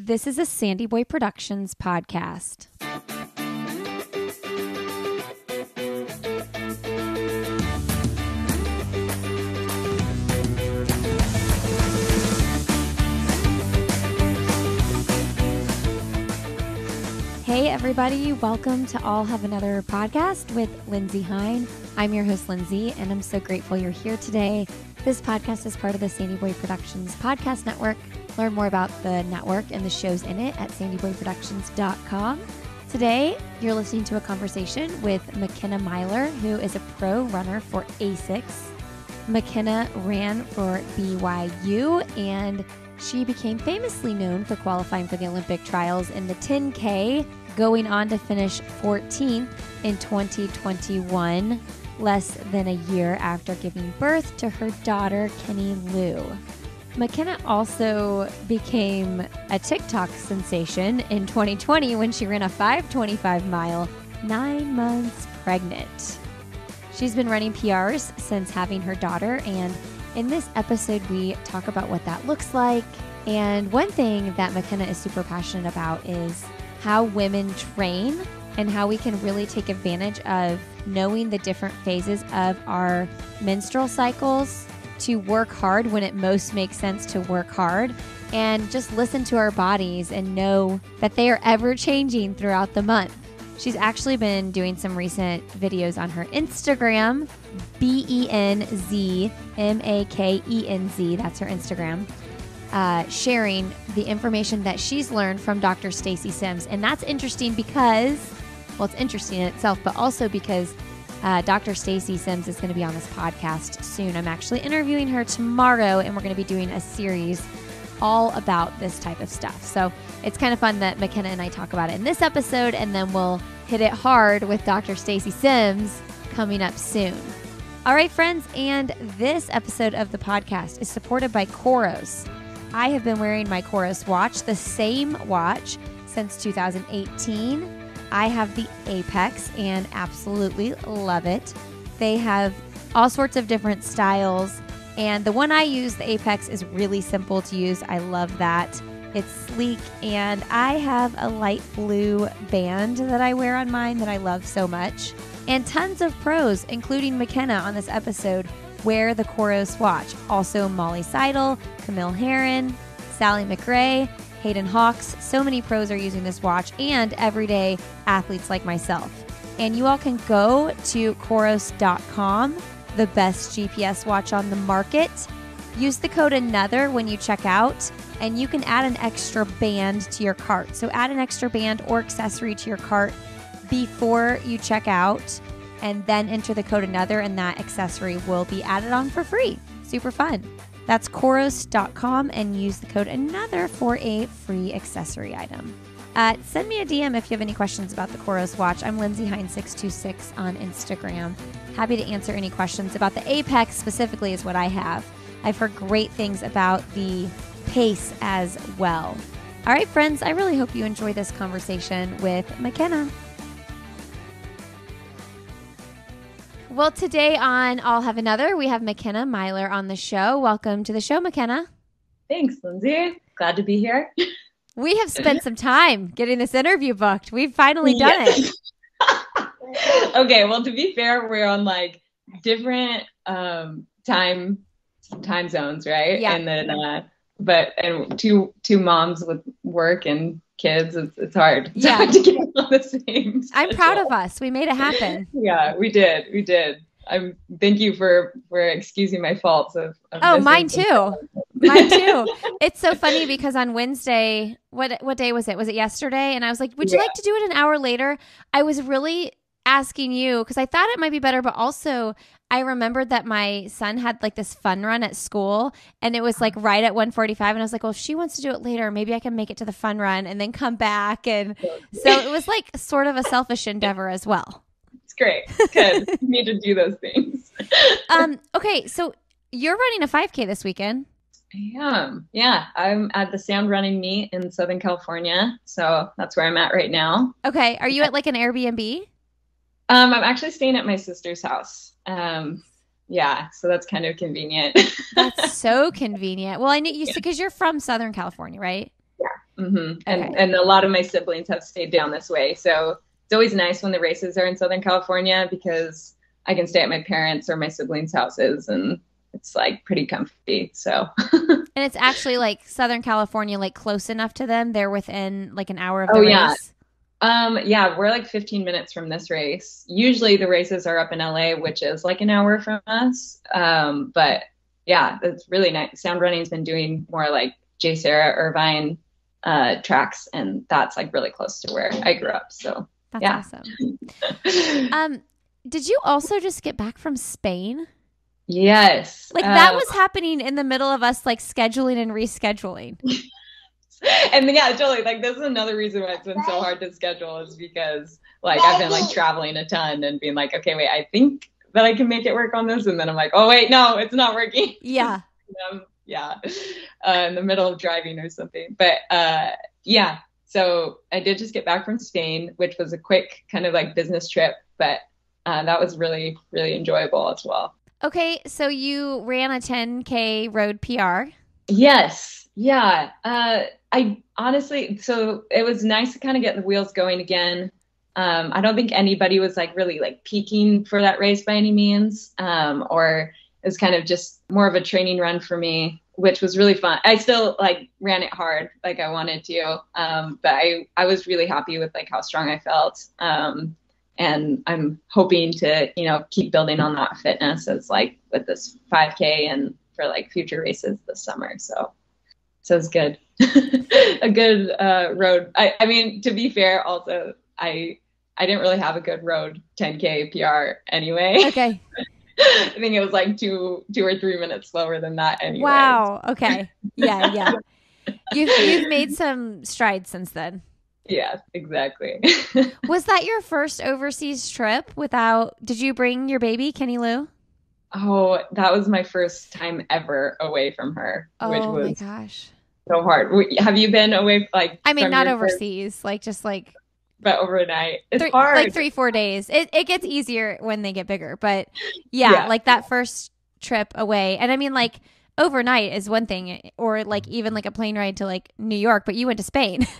This is a Sandy Boy Productions podcast. Hey, everybody. Welcome to I'll Have Another podcast with Lindsey Hein. I'm your host, Lindsey, and I'm so grateful you're here today. This podcast is part of the Sandy Boy Productions podcast network. Learn more about the network and the shows in it at sandyboyproductions.com. Today, you're listening to a conversation with Makenna Myler, who is a pro runner for ASICS. Makenna ran for BYU and she became famously known for qualifying for the Olympic trials in the 10K, going on to finish 14th in 2021, less than a year after giving birth to her daughter, Kenny Lou. Makenna also became a TikTok sensation in 2020 when she ran a 525 mile, nine months pregnant. She's been running PRs since having her daughter, and in this episode, we talk about what that looks like. And one thing that Makenna is super passionate about is how women train and how we can really take advantage of knowing the different phases of our menstrual cycles to work hard when it most makes sense to work hard and just listen to our bodies and know that they are ever changing throughout the month. She's actually been doing some recent videos on her Instagram, B E N Z M A K E N Z. That's her Instagram. Uh, sharing the information that she's learned from Dr. Stacy Sims. And that's interesting because, well, it's interesting in itself, but also because uh, Dr. Stacy Sims is going to be on this podcast soon. I'm actually interviewing her tomorrow, and we're going to be doing a series all about this type of stuff. So it's kind of fun that Makenna and I talk about it in this episode, and then we'll hit it hard with Dr. Stacy Sims coming up soon. All right, friends, and this episode of the podcast is supported by Coros. I have been wearing my Coros watch, the same watch, since 2018. I have the Apex and absolutely love it. They have all sorts of different styles, and the one I use, the Apex, is really simple to use. I love that. It's sleek, and I have a light blue band that I wear on mine that I love so much. And tons of pros, including Makenna on this episode, wear the Coros watch. Also, Molly Seidel, Camille Herron, Sally McRae, Hayden Hawks. So many pros are using this watch, and everyday athletes like myself. And you all can go to Coros.com, the best GPS watch on the market. Use the code ANOTHER when you check out, and you can add an extra band to your cart. So, add an extra band or accessory to your cart before you check out, and then enter the code ANOTHER, and that accessory will be added on for free. Super fun. That's Coros.com and use the code ANOTHER for a free accessory item. Uh, send me a DM if you have any questions about the Coros watch. I'm Lindsey Hein626 on Instagram. Happy to answer any questions about the Apex specifically, is what I have. I've heard great things about the Pace as well. All right, friends, I really hope you enjoy this conversation with Makenna. Well, today on I'll Have Another, we have Makenna Myler on the show. Welcome to the show, Makenna. Thanks, Lindsey. Glad to be here. We have spent some time getting this interview booked. We've finally done it. okay, well, to be fair, we're on like different um, time time zones, right? Yeah. And then, uh, but and two two moms with work and kids, it's, it's hard. It's Yeah. hard to get on the same. I'm proud of us. We made it happen. Yeah, we did. We did. I'm. Thank you for for excusing my faults of. of Oh, mine too. time. Mine too. It's so funny because on Wednesday, what what day was it? Was it yesterday? And I was like, "Would you Yeah. like to do it an hour later?" I was really asking you because I thought it might be better, but also I remembered that my son had like this fun run at school and it was like right at 145 and I was like, "Well, if she wants to do it later, maybe I can make it to the fun run and then come back." And so it was like sort of a selfish endeavor as well. It's great. Good. You need to do those things. Um okay, so you're running a 5k this weekend. I am. Yeah, I'm at the Sound Running Meet in Southern California, so that's where I'm at right now. Okay, are you at like an Airbnb? Um, I'm actually staying at my sister's house. Um, yeah, so that's kind of convenient. That's so convenient. Well, I knew you because you're from Southern California, right? Yeah. Mm-hmm. And okay. and a lot of my siblings have stayed down this way, so it's always nice when the races are in Southern California because I can stay at my parents' or my siblings' houses and it's like pretty comfy. So And it's actually like Southern California, like close enough to them. They're within like an hour of the oh, race. Yeah. Um, yeah, we're like 15 minutes from this race. Usually the races are up in LA, which is like an hour from us. Um, but yeah, it's really nice. Sound Running's been doing more like JSerra Irvine uh, tracks, and that's like really close to where I grew up. So that's yeah. awesome. um, did you also just get back from Spain? Yes. Like that um, was happening in the middle of us like scheduling and rescheduling. and yeah, totally. Like this is another reason why it's been so hard to schedule is because like I've been like traveling a ton and being like, okay, wait, I think that I can make it work on this, and then I'm like, oh wait, no, it's not working. Yeah. um, yeah, uh, in the middle of driving or something. But uh, yeah, so I did just get back from Spain, which was a quick kind of like business trip, but uh, that was really really enjoyable as well. Okay, so you ran a 10k road PR. Yes. Yeah. Uh, I honestly, so it was nice to kind of get the wheels going again. Um, I don't think anybody was like really like peaking for that race by any means, um, or it was kind of just more of a training run for me, which was really fun. I still like ran it hard, like I wanted to, um, but I I was really happy with like how strong I felt. Um, and I'm hoping to, you know, keep building on that fitness as like with this 5K and for like future races this summer. So, so it's good, a good uh, road. I, I mean, to be fair, also I I didn't really have a good road 10K PR anyway. Okay. I think it was like two two or three minutes slower than that anyway. Wow. Okay. Yeah, yeah. you've you've made some strides since then. Yeah, exactly. was that your first overseas trip without did you bring your baby, Kenny Lou? Oh, that was my first time ever away from her. Oh which was my gosh. So hard. Have you been away like I mean not overseas, first... like just like but overnight. It's three, hard. Like three, four days. It it gets easier when they get bigger. But yeah, yeah, like that first trip away. And I mean like overnight is one thing, or like even like a plane ride to like New York, but you went to Spain.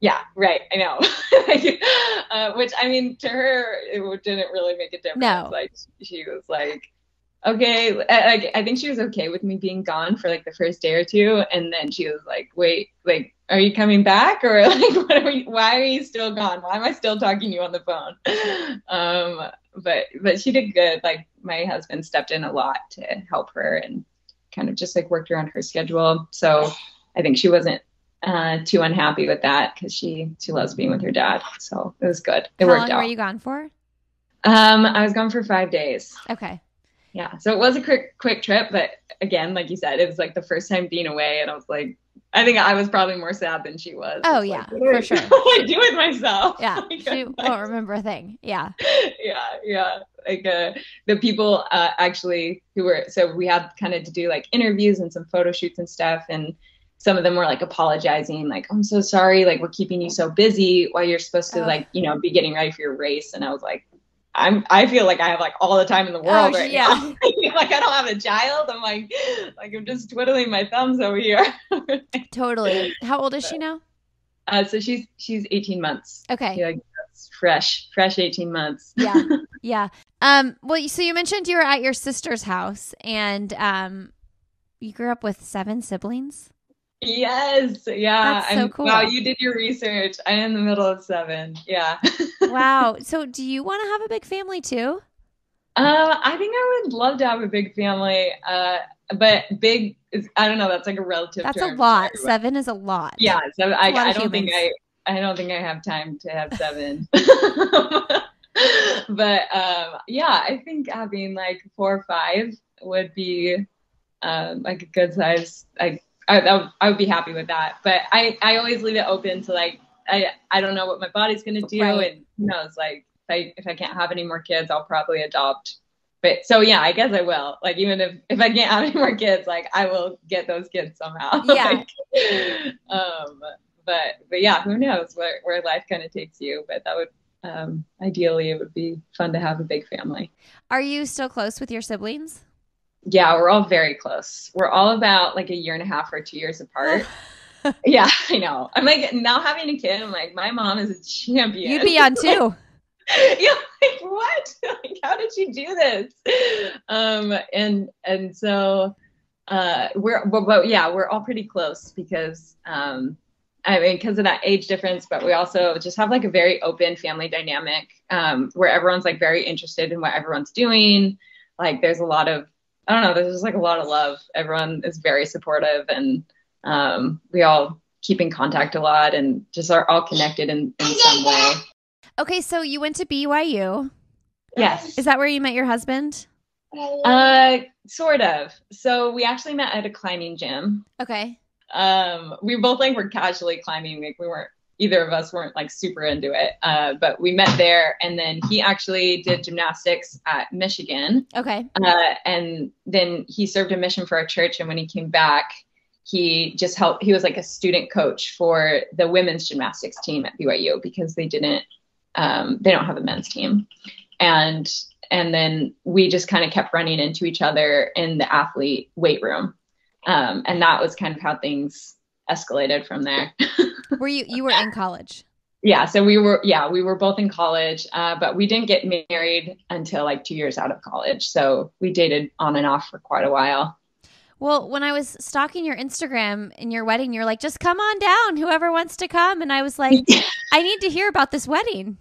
Yeah, right. I know. uh, which I mean, to her, it didn't really make a difference. No. Like she was like, okay. Like I think she was okay with me being gone for like the first day or two, and then she was like, wait, like, are you coming back or like, what are we, why are you still gone? Why am I still talking to you on the phone? Um, but but she did good. Like my husband stepped in a lot to help her and kind of just like worked around her schedule. So I think she wasn't uh, too unhappy with that because she she loves being with her dad. So it was good. It How worked long out. were you gone for? Um, I was gone for five days. Okay. Yeah, so it was a quick quick trip, but again, like you said, it was like the first time being away, and I was like, I think I was probably more sad than she was. Oh yeah, like, for sure. I do it myself. Yeah, like, she won't remember a thing. Yeah. yeah, yeah. Like uh, the people uh, actually who were so we had kind of to do like interviews and some photo shoots and stuff, and some of them were like apologizing, like, I'm so sorry, like we're keeping you so busy while you're supposed to oh. like, you know, be getting ready for your race. And I was like, I'm I feel like I have like all the time in the world oh, right yeah. now. like I don't have a child. I'm like like I'm just twiddling my thumbs over here. totally. How old is she now? Uh, so she's she's 18 months. Okay. Like, fresh, fresh 18 months. yeah. Yeah. Um well so you mentioned you were at your sister's house and um you grew up with seven siblings? Yes. Yeah. That's so cool. Wow, you did your research. I'm in the middle of seven. Yeah. wow. So do you want to have a big family too? Uh, I think I would love to have a big family. Uh, but big is I don't know, that's like a relative That's a lot. Seven is a lot. Yeah. So I, I don't think I I don't think I have time to have seven. but um, yeah, I think having like four or five would be um, like a good size like I, I would be happy with that. But I, I always leave it open to like, I, I don't know what my body's going to do. Right. And who knows, like if I, if I can't have any more kids, I'll probably adopt. But so, yeah, I guess I will. Like, even if, if I can't have any more kids, like I will get those kids somehow. Yeah. like, um, but, but yeah, who knows where, where life kind of takes you. But that would, um, ideally it would be fun to have a big family. Are you still close with your siblings? Yeah, we're all very close. We're all about like a year and a half or two years apart. yeah, I know. I'm like now having a kid. I'm like, my mom is a champion. You'd be on too. yeah, like what? Like, how did she do this? Um, and and so uh, we're but, but yeah, we're all pretty close because um, I mean, because of that age difference, but we also just have like a very open family dynamic um, where everyone's like very interested in what everyone's doing. Like, there's a lot of I don't know, there's just like a lot of love. Everyone is very supportive, and um, we all keep in contact a lot, and just are all connected in in some way. Okay, so you went to BYU. Yes. Is that where you met your husband? Uh, sort of. So we actually met at a climbing gym. Okay. Um, we both like were casually climbing. Like we weren't either of us weren't like super into it. Uh, but we met there, and then he actually did gymnastics at Michigan. Okay. Uh, and then he served a mission for our church, and when he came back, he just helped. He was like a student coach for the women's gymnastics team at BYU because they didn't, um, they don't have a men's team, and and then we just kind of kept running into each other in the athlete weight room, um, and that was kind of how things escalated from there. were you you were in college? Yeah, so we were yeah we were both in college, uh, but we didn't get married until like two years out of college. So we dated on and off for quite a while. Well, when I was stalking your Instagram in your wedding, you're like, just come on down, whoever wants to come. And I was like, I need to hear about this wedding.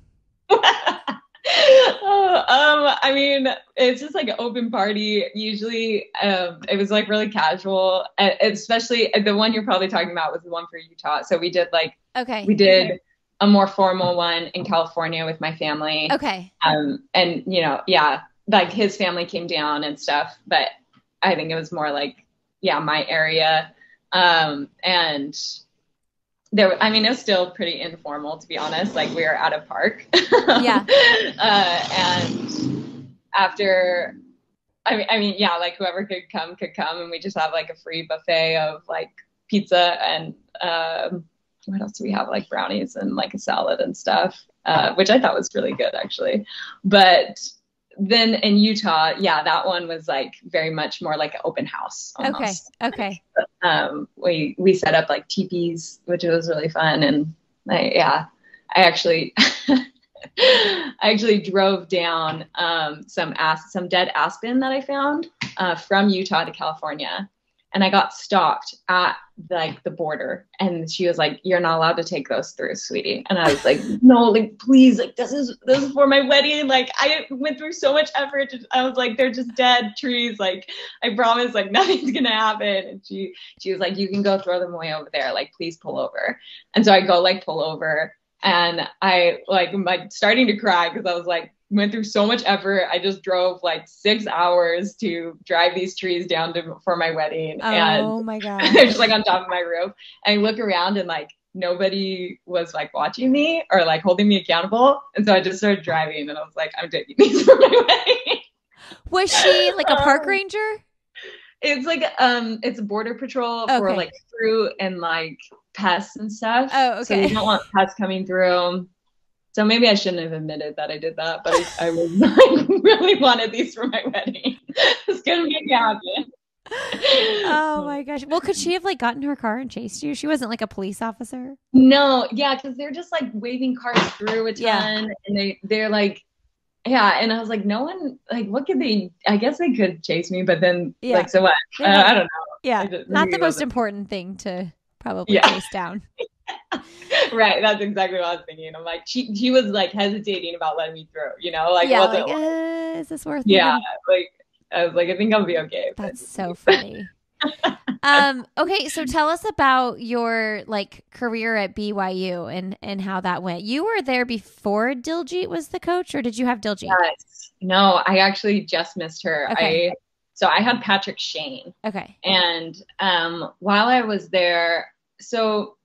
oh, um, I mean, it's just like an open party. Usually, um, it was like really casual, especially the one you're probably talking about was the one for Utah. So we did like, okay, we did a more formal one in California with my family. Okay. Um, and you know, yeah, like his family came down and stuff, but I think it was more like yeah, my area. Um, and there, I mean, it was still pretty informal, to be honest. Like we were at a park. yeah. Uh, and after, I mean, I mean, yeah, like whoever could come could come, and we just have like a free buffet of like pizza and um, what else do we have? Like brownies and like a salad and stuff, uh, which I thought was really good actually. But then in Utah, yeah, that one was like very much more like an open house. Almost. Okay. Okay. Um, we we set up like teepees, which was really fun, and I, yeah, I actually. I actually drove down um, some as- some dead aspen that I found uh, from Utah to California, and I got stopped at like the border. And she was like you're not allowed to take those through sweetie. And i was like no like please like this is this is for my wedding. Like i went through so much effort i was like they're just dead trees. Like i promise like nothing's gonna happen. And she she was like you can go throw them away over there. Like please pull over. And so i go like pull over. And i like am like starting to cry because i was like went through so much effort. I just drove like six hours to drive these trees down to for my wedding. Oh and my god! they're just like on top of my roof. And I look around and like nobody was like watching me or like holding me accountable. And so I just started driving and I was like, I'm taking these for my wedding. Was she like a park um, ranger? It's like um it's a border patrol okay. for like fruit and like pests and stuff. Oh, okay. So you don't want pests coming through. So maybe I shouldn't have admitted that I did that, but I, I was I really wanted these for my wedding. it's gonna make it happen. oh my gosh. Well, could she have like gotten her car and chased you? She wasn't like a police officer. No, yeah, because they're just like waving cars through a ton, yeah. and they they're like, yeah. And I was like, no one like, what could they? I guess they could chase me, but then yeah. like, so what? Uh, I don't know. Yeah, just, not the most important thing to probably yeah. chase down. right. That's exactly what I was thinking. I'm like, she, she was like hesitating about letting me through, you know, like, yeah, like, uh, is this worth Yeah. Like, I was like, I think I'll be okay. That's so funny. um, okay. So tell us about your like career at BYU and, and how that went. You were there before Diljeet was the coach or did you have Diljeet? Yes. No, I actually just missed her. Okay. I, so I had Patrick Shane. Okay. And um, while I was there, so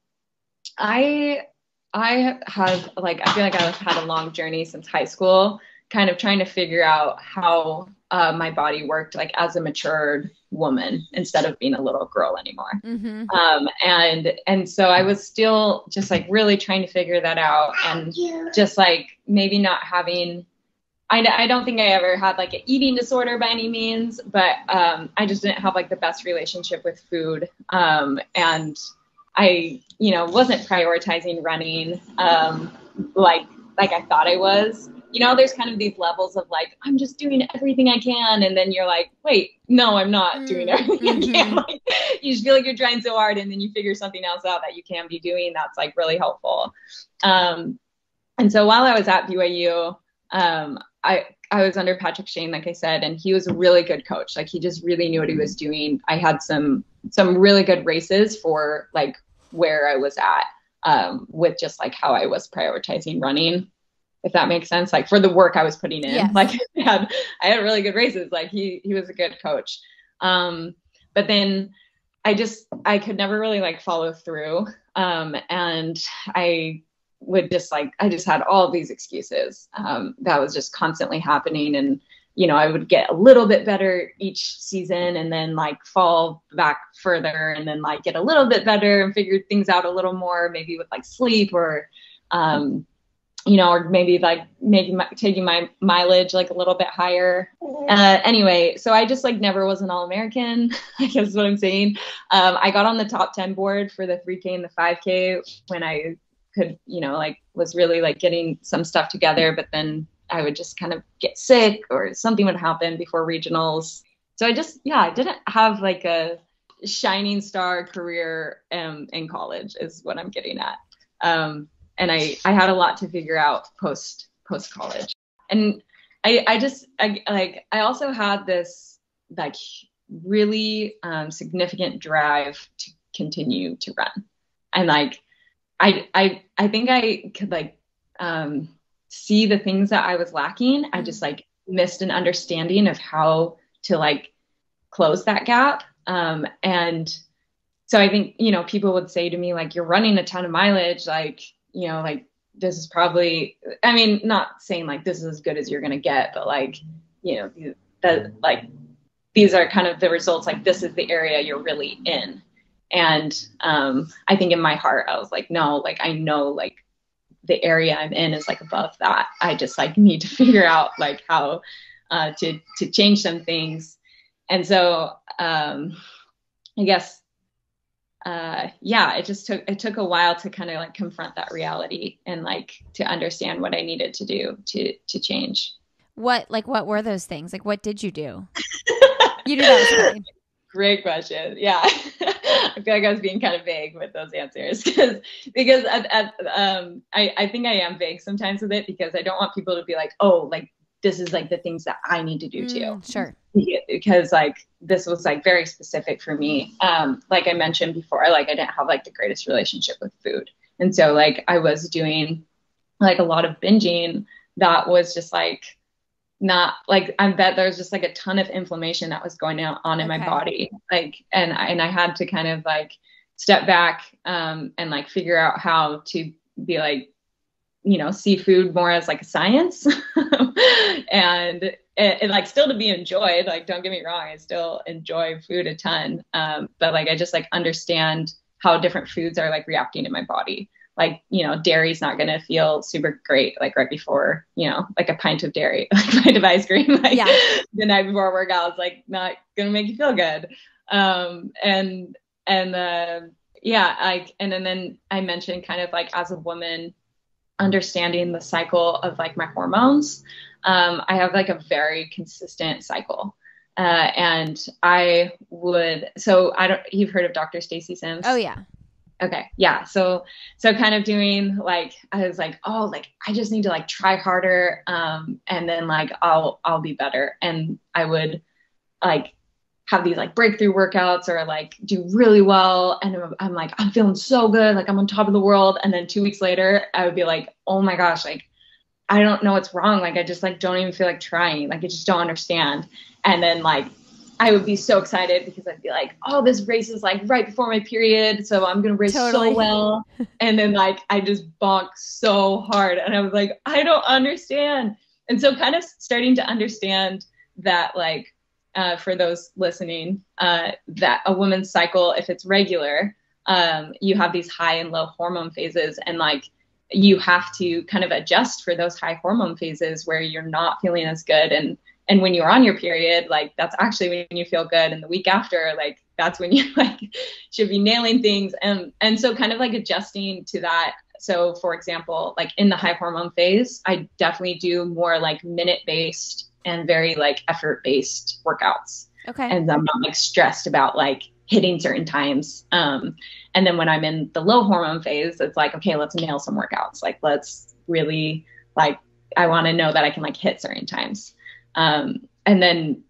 I I have like I feel like I've had a long journey since high school, kind of trying to figure out how uh, my body worked like as a matured woman instead of being a little girl anymore. Mm-hmm. Um, and and so I was still just like really trying to figure that out, and just like maybe not having. I, I don't think I ever had like an eating disorder by any means, but um, I just didn't have like the best relationship with food. Um, and I, you know, wasn't prioritizing running um, like like I thought I was. You know, there's kind of these levels of like, I'm just doing everything I can. And then you're like, wait, no, I'm not mm-hmm. doing everything mm-hmm. I can. Like, you just feel like you're trying so hard and then you figure something else out that you can be doing. That's like really helpful. Um, and so while I was at BYU, um, I, I was under Patrick Shane, like I said, and he was a really good coach. Like he just really knew what he was doing. I had some some really good races for like where I was at um, with just like how I was prioritizing running, if that makes sense. Like for the work I was putting in, yes. like I had, I had really good races. Like he, he was a good coach. Um, but then I just, I could never really like follow through. Um, and I would just like, I just had all these excuses um, that was just constantly happening. And you know, I would get a little bit better each season and then like fall back further and then like get a little bit better and figure things out a little more, maybe with like sleep or, um, you know, or maybe like making my, taking my mileage like a little bit higher. Uh, anyway, so I just like never was an All American. I guess is what I'm saying. Um, I got on the top 10 board for the 3K and the 5K when I could, you know, like was really like getting some stuff together, but then I would just kind of get sick or something would happen before regionals. So I just, yeah, I didn't have like a shining star career um, in college is what I'm getting at. Um, and I, I had a lot to figure out post post college. And I, I just I, like I also had this like really um, significant drive to continue to run. And like I I I think I could like um, see the things that I was lacking. I just like missed an understanding of how to like close that gap. Um, and so I think, you know, people would say to me, like, you're running a ton of mileage, like, you know, like this is probably, I mean, not saying like this is as good as you're going to get, but like, you know, that like these are kind of the results, like this is the area you're really in. And um, I think in my heart, I was like, no, like I know like the area I'm in is like above that. I just like need to figure out like how uh, to to change some things. And so um, I guess uh, yeah, it just took it took a while to kind of like confront that reality and like to understand what I needed to do to to change. What like what were those things? Like what did you do? you do that. Great question. Yeah. I feel like I was being kind of vague with those answers because because at, at, um, I, I think I am vague sometimes with it because I don't want people to be like, oh, like this is like the things that I need to do too. Mm, sure. Because like this was like very specific for me. Um, like I mentioned before, like I didn't have like the greatest relationship with food. And so like I was doing like a lot of binging that was just like not like I bet there's just like a ton of inflammation that was going on in okay. my body. Like and I, and I had to kind of like step back um and like figure out how to be like you know see food more as like a science and, and, and like still to be enjoyed like don't get me wrong i still enjoy food a ton um, but like i just like understand how different foods are like reacting in my body like you know dairy's not going to feel super great like right before you know like a pint of dairy like a pint of ice cream like yeah. the night before workout is like not going to make you feel good um and and uh yeah like and, and then i mentioned kind of like as a woman understanding the cycle of like my hormones um i have like a very consistent cycle uh, and I would so I don't you've heard of Dr. Stacy Sims? Oh yeah. Okay. Yeah. So so kind of doing like I was like, oh, like I just need to like try harder um and then like I'll I'll be better. And I would like have these like breakthrough workouts or like do really well and I'm like I'm feeling so good, like I'm on top of the world and then 2 weeks later I would be like, "Oh my gosh, like I don't know what's wrong. Like I just like don't even feel like trying. Like I just don't understand." And then like I would be so excited because I'd be like, oh, this race is like right before my period, so I'm gonna race totally. so well. and then like I just bonk so hard, and I was like, I don't understand. And so kind of starting to understand that like uh, for those listening, uh, that a woman's cycle, if it's regular, um, you have these high and low hormone phases, and like you have to kind of adjust for those high hormone phases where you're not feeling as good and and when you're on your period like that's actually when you feel good. And the week after like that's when you like should be nailing things. And and so kind of like adjusting to that. So for example like in the high hormone phase i definitely do more like minute based and very like effort based workouts. Okay. and i'm not like stressed about like hitting certain times. Um and then when i'm in the low hormone phase it's like okay let's nail some workouts. Like let's really like i want to know that i can like hit certain times um and then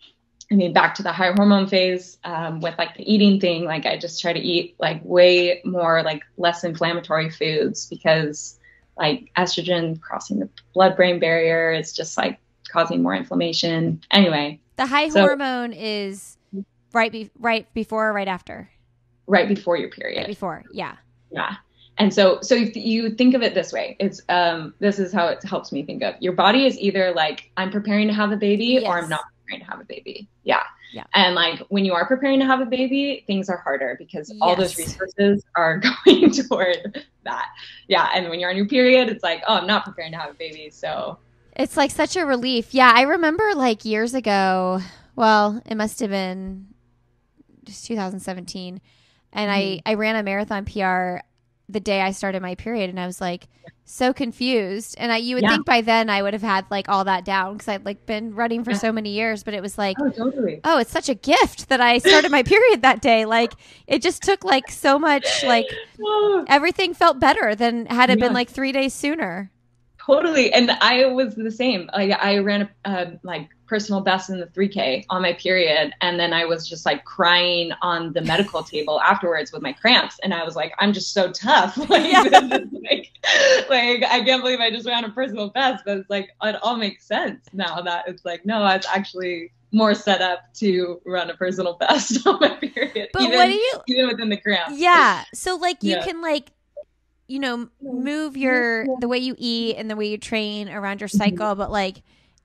I mean, back to the high hormone phase um, with like the eating thing, like I just try to eat like way more like less inflammatory foods because like estrogen crossing the blood brain barrier is just like causing more inflammation. Anyway, the high so- hormone is right be- right before or right after? right before your Right period. before. Yeah. Yeah. And so, so if you think of it this way, it's um, this is how it helps me think of your body is either like I'm preparing to have a baby or I'm not preparing to have a baby. Yeah. Yeah. And like when you are preparing to have a baby, things are harder because all those resources are going toward that. Yeah. And when you're on your period, it's like, oh, I'm not preparing to have a baby. So It's like such a relief. Yeah, I remember like years ago. Well, it must have been just 2017, and I I ran a marathon PR the day I started my period, and I was like so confused. And I you would Yeah. think by then I would have had like all that down because I'd like been running for Yeah. so many years, but it was like. oh, totally. Oh, it's such a gift that I started my period that day. Like it just took like so much like Oh, everything felt better than had it been like 3 days sooner. Totally. And I was the same. Like I ran a uh, like personal best in the 3K on my period, and then I was just like crying on the medical table afterwards with my cramps, and I was like, I'm just so tough. Like, Yeah. like, like I can't believe I just ran a personal best, but it's like it all makes sense now that it's like no, it's actually more set up to run a personal best on my period, But even, what do you even within the cramps. Yeah. So like you Yeah. can like you know move your the way you eat and the way you train around your mm-hmm. cycle, but like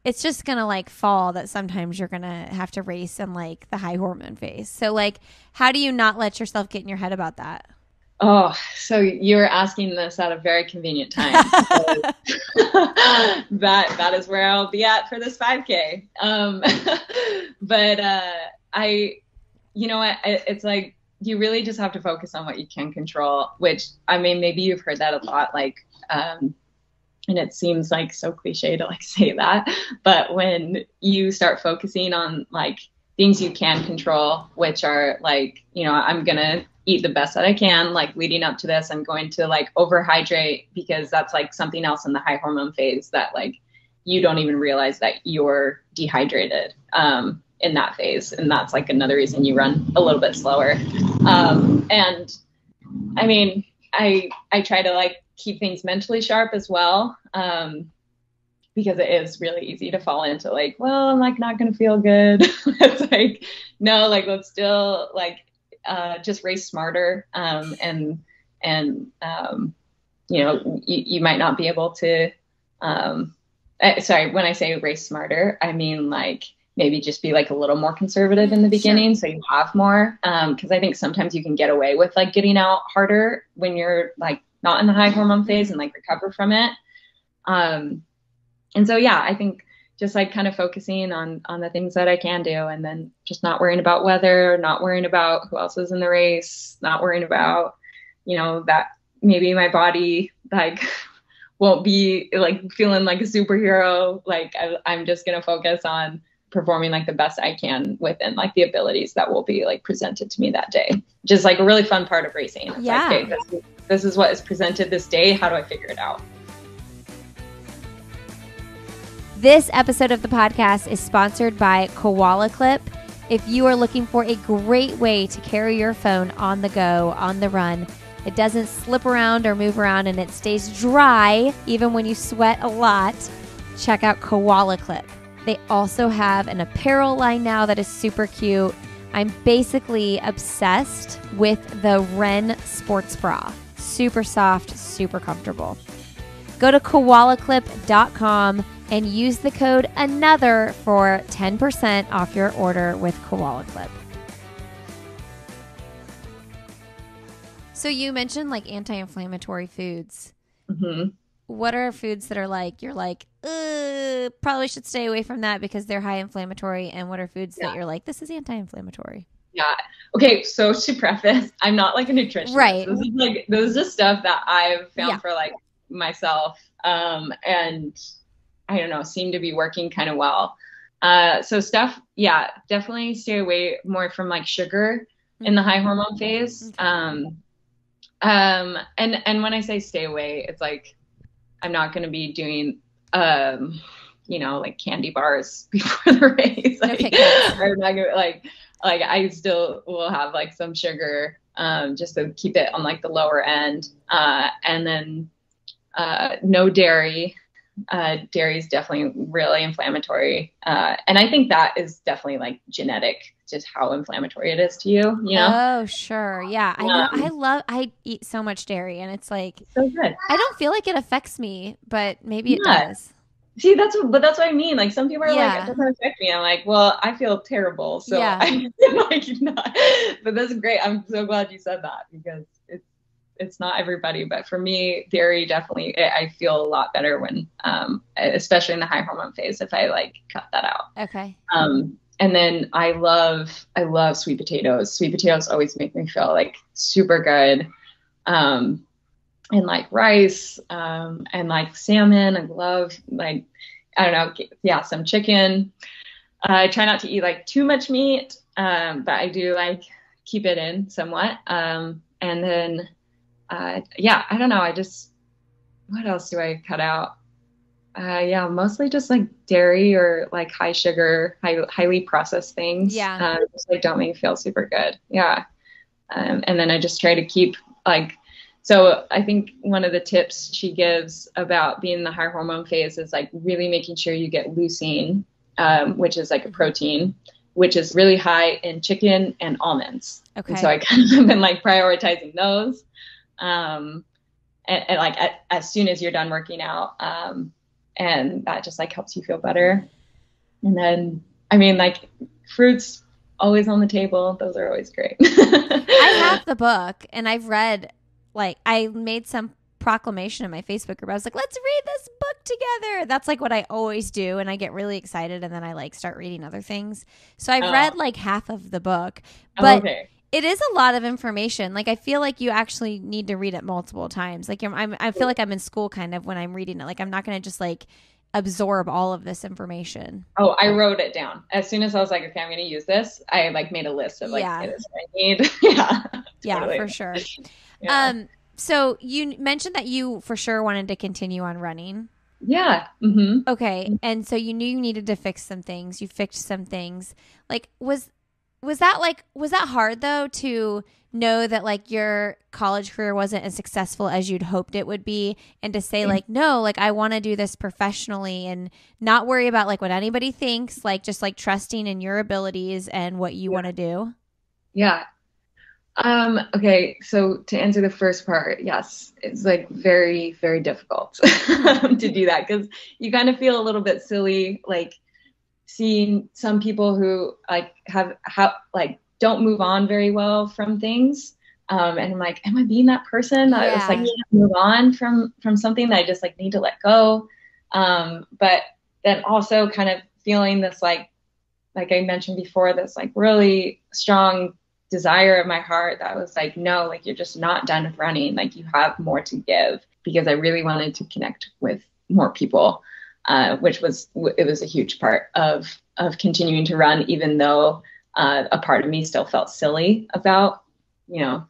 it's just gonna like fall that sometimes you're gonna have to race in like the high hormone phase. So like how do you not let yourself get in your head about that? Oh, so you're asking this at a very convenient time. that that is where I'll be at for this 5K. Um, but uh, I, you know? I, it's like you really just have to focus on what you can control. Which I mean, maybe you've heard that a lot. Like, um, and it seems like so cliche to like say that, but when you start focusing on like things you can control, which are like, you know, I'm gonna eat the best that I can. Like leading up to this, I'm going to like overhydrate because that's like something else in the high hormone phase that like you don't even realize that you're dehydrated um, in that phase, and that's like another reason you run a little bit slower. Um, and I mean, I I try to like keep things mentally sharp as well. Um, because it is really easy to fall into like, well, I'm like not gonna feel good. it's like, no, like let's still like uh, just race smarter um, and and um, you know you, you might not be able to um, uh, sorry when i say race smarter i mean like maybe just be like a little more conservative in the Sure. beginning so you have more um, because i think sometimes you can get away with like getting out harder when you're like not in the high hormone mm-hmm. phase and like recover from it um, and so yeah i think just like kind of focusing on on the things that I can do and then just not worrying about weather, not worrying about who else is in the race, not worrying mm-hmm. about, you know, that maybe my body like won't be like feeling like a superhero. Like I, I'm just gonna focus on performing like the best I can within like the abilities that will be like presented to me that day. Just like a really fun part of racing. It's Yeah. Like, okay, this, is, this is what is presented this day. How do I figure it out? This episode of the podcast is sponsored by Koala Clip. If you are looking for a great way to carry your phone on the go, on the run, it doesn't slip around or move around and it stays dry even when you sweat a lot, check out Koala Clip. They also have an apparel line now that is super cute. I'm basically obsessed with the Ren sports bra. Super soft, super comfortable. Go to koalaclip.com and use the code another for 10% off your order with Koala Clip. So you mentioned like anti-inflammatory foods. hmm What are foods that are like you're like, probably should stay away from that because they're high inflammatory and what are foods Yeah. that you're like this is anti-inflammatory? Yeah. Okay, so to preface, I'm not like a nutritionist. Right. This is like this is just stuff that I've found Yeah. for like myself. Um and I don't know, seem to be working kind of well. Uh so stuff, yeah, definitely stay away more from like sugar in the high hormone phase. Okay. Um um and and when I say stay away, it's like I'm not gonna be doing um you know like candy bars before the race. Like, Okay. I'm not gonna like like I still will have like some sugar um just to keep it on like the lower end. Uh and then uh no dairy. Uh dairy is definitely really inflammatory. Uh and I think that is definitely like genetic, just how inflammatory it is to you, you know? Oh, sure. Yeah. I know. Um, I love I eat so much dairy and it's like so good. I don't feel like it affects me, but maybe it Yeah. does. See, that's what, but that's what I mean. Like some people are Yeah. like, it doesn't affect me. I'm like, well, I feel terrible, so Yeah. I'm like not. But that's great. I'm so glad you said that because it's not everybody, but for me, dairy definitely. I I feel a lot better when, um, especially in the high hormone phase, if I like cut that out. Okay. Um, and then I love I love sweet potatoes. Sweet potatoes always make me feel like super good. Um, and like rice, um, and like salmon. I love like I don't know, yeah, some chicken. I try not to eat like too much meat, um, but I do like keep it in somewhat. Um, and then uh, yeah, I don't know. I just what else do I cut out? Uh, yeah, mostly just like dairy or like high sugar, high, highly processed things. Yeah. Uh, just like don't make me feel super good. Yeah. Um, and then I just try to keep like, so I think one of the tips she gives about being in the high hormone phase is like really making sure you get leucine, um, which is like a protein, which is really high in chicken and almonds. Okay. And so I kind of been like prioritizing those. Um, and, and like at, as soon as you're done working out, um, and that just like helps you feel better. And then, I mean, like fruits always on the table. Those are always great. I have the book and I've read like I made some proclamation in my Facebook group. I was like, let's read this book together. That's like what I always do and I get really excited and then I like start reading other things. So I've Oh. read like half of the book, but okay. It is a lot of information. Like I feel like you actually need to read it multiple times. Like I'm, I'm I feel like I'm in school kind of when I'm reading it. Like I'm not going to just like absorb all of this information. Oh, I wrote it down. As soon as I was like, okay, I'm going to use this, I like made a list of like, Yeah. I need. yeah. Yeah, Totally. for sure. Yeah. Um so you mentioned that you for sure wanted to continue on running. yeah. Mm-hmm. Okay. And so you knew you needed to fix some things. You fixed some things. Like was was that like was that hard though to know that like your college career wasn't as successful as you'd hoped it would be and to say like no, like I want to do this professionally and not worry about like what anybody thinks, like just like trusting in your abilities and what you Yeah. want to do? Yeah. Um, okay, so to answer the first part, yes, it's like very, very difficult to do that because you kind of feel a little bit silly, like seeing some people who like have have like don't move on very well from things. Um, and I'm like, am I being that person that was like can't move on from from something that I just like need to let go? Um, but then also kind of feeling this like like I mentioned before, this like really strong desire of my heart that was like, no, like you're just not done with running. Like you have more to give because I really wanted to connect with more people, uh, which was it was a huge part of of continuing to run, even though uh, a part of me still felt silly about, you know,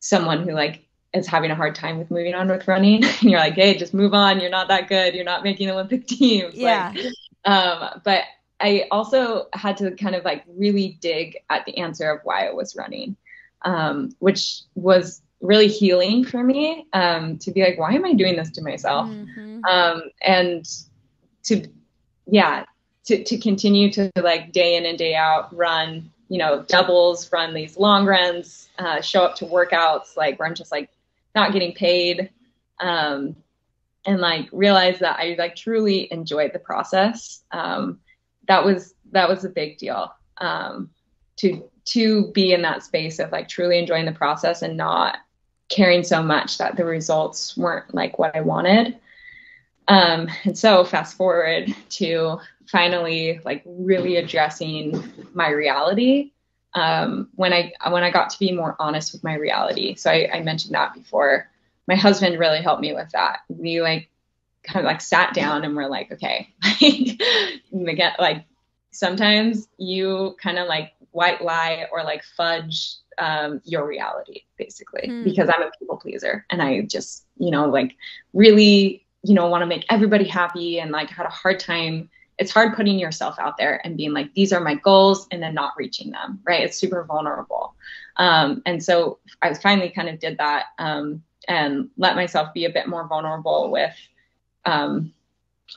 someone who like is having a hard time with moving on with running. and you're like, hey, just move on. You're not that good. You're not making Olympic teams. Yeah. Like, um, but I also had to kind of like really dig at the answer of why I was running, um, which was really healing for me um, to be like, why am I doing this to myself? Mhm. Um, and to, yeah, to, to continue to like day in and day out run, you know, doubles, run these long runs, uh, show up to workouts like where I'm just like not getting paid. Um, and like realize that I like truly enjoyed the process. Um, that was that was a big deal um, to to be in that space of like truly enjoying the process and not caring so much that the results weren't like what I wanted. Um, and so fast forward to finally like really addressing my reality um, when I when I got to be more honest with my reality. So I, I mentioned that before. My husband really helped me with that. We like kind of like sat down and we're like, okay, like, like sometimes you kind of like white lie or like fudge um, your reality basically mm. because I'm a people pleaser and I just you know like really you know want to make everybody happy and like had a hard time. It's hard putting yourself out there and being like these are my goals and then not reaching them right? It's super vulnerable. Um, and so i finally kind of did that um, and let myself be a bit more vulnerable with um,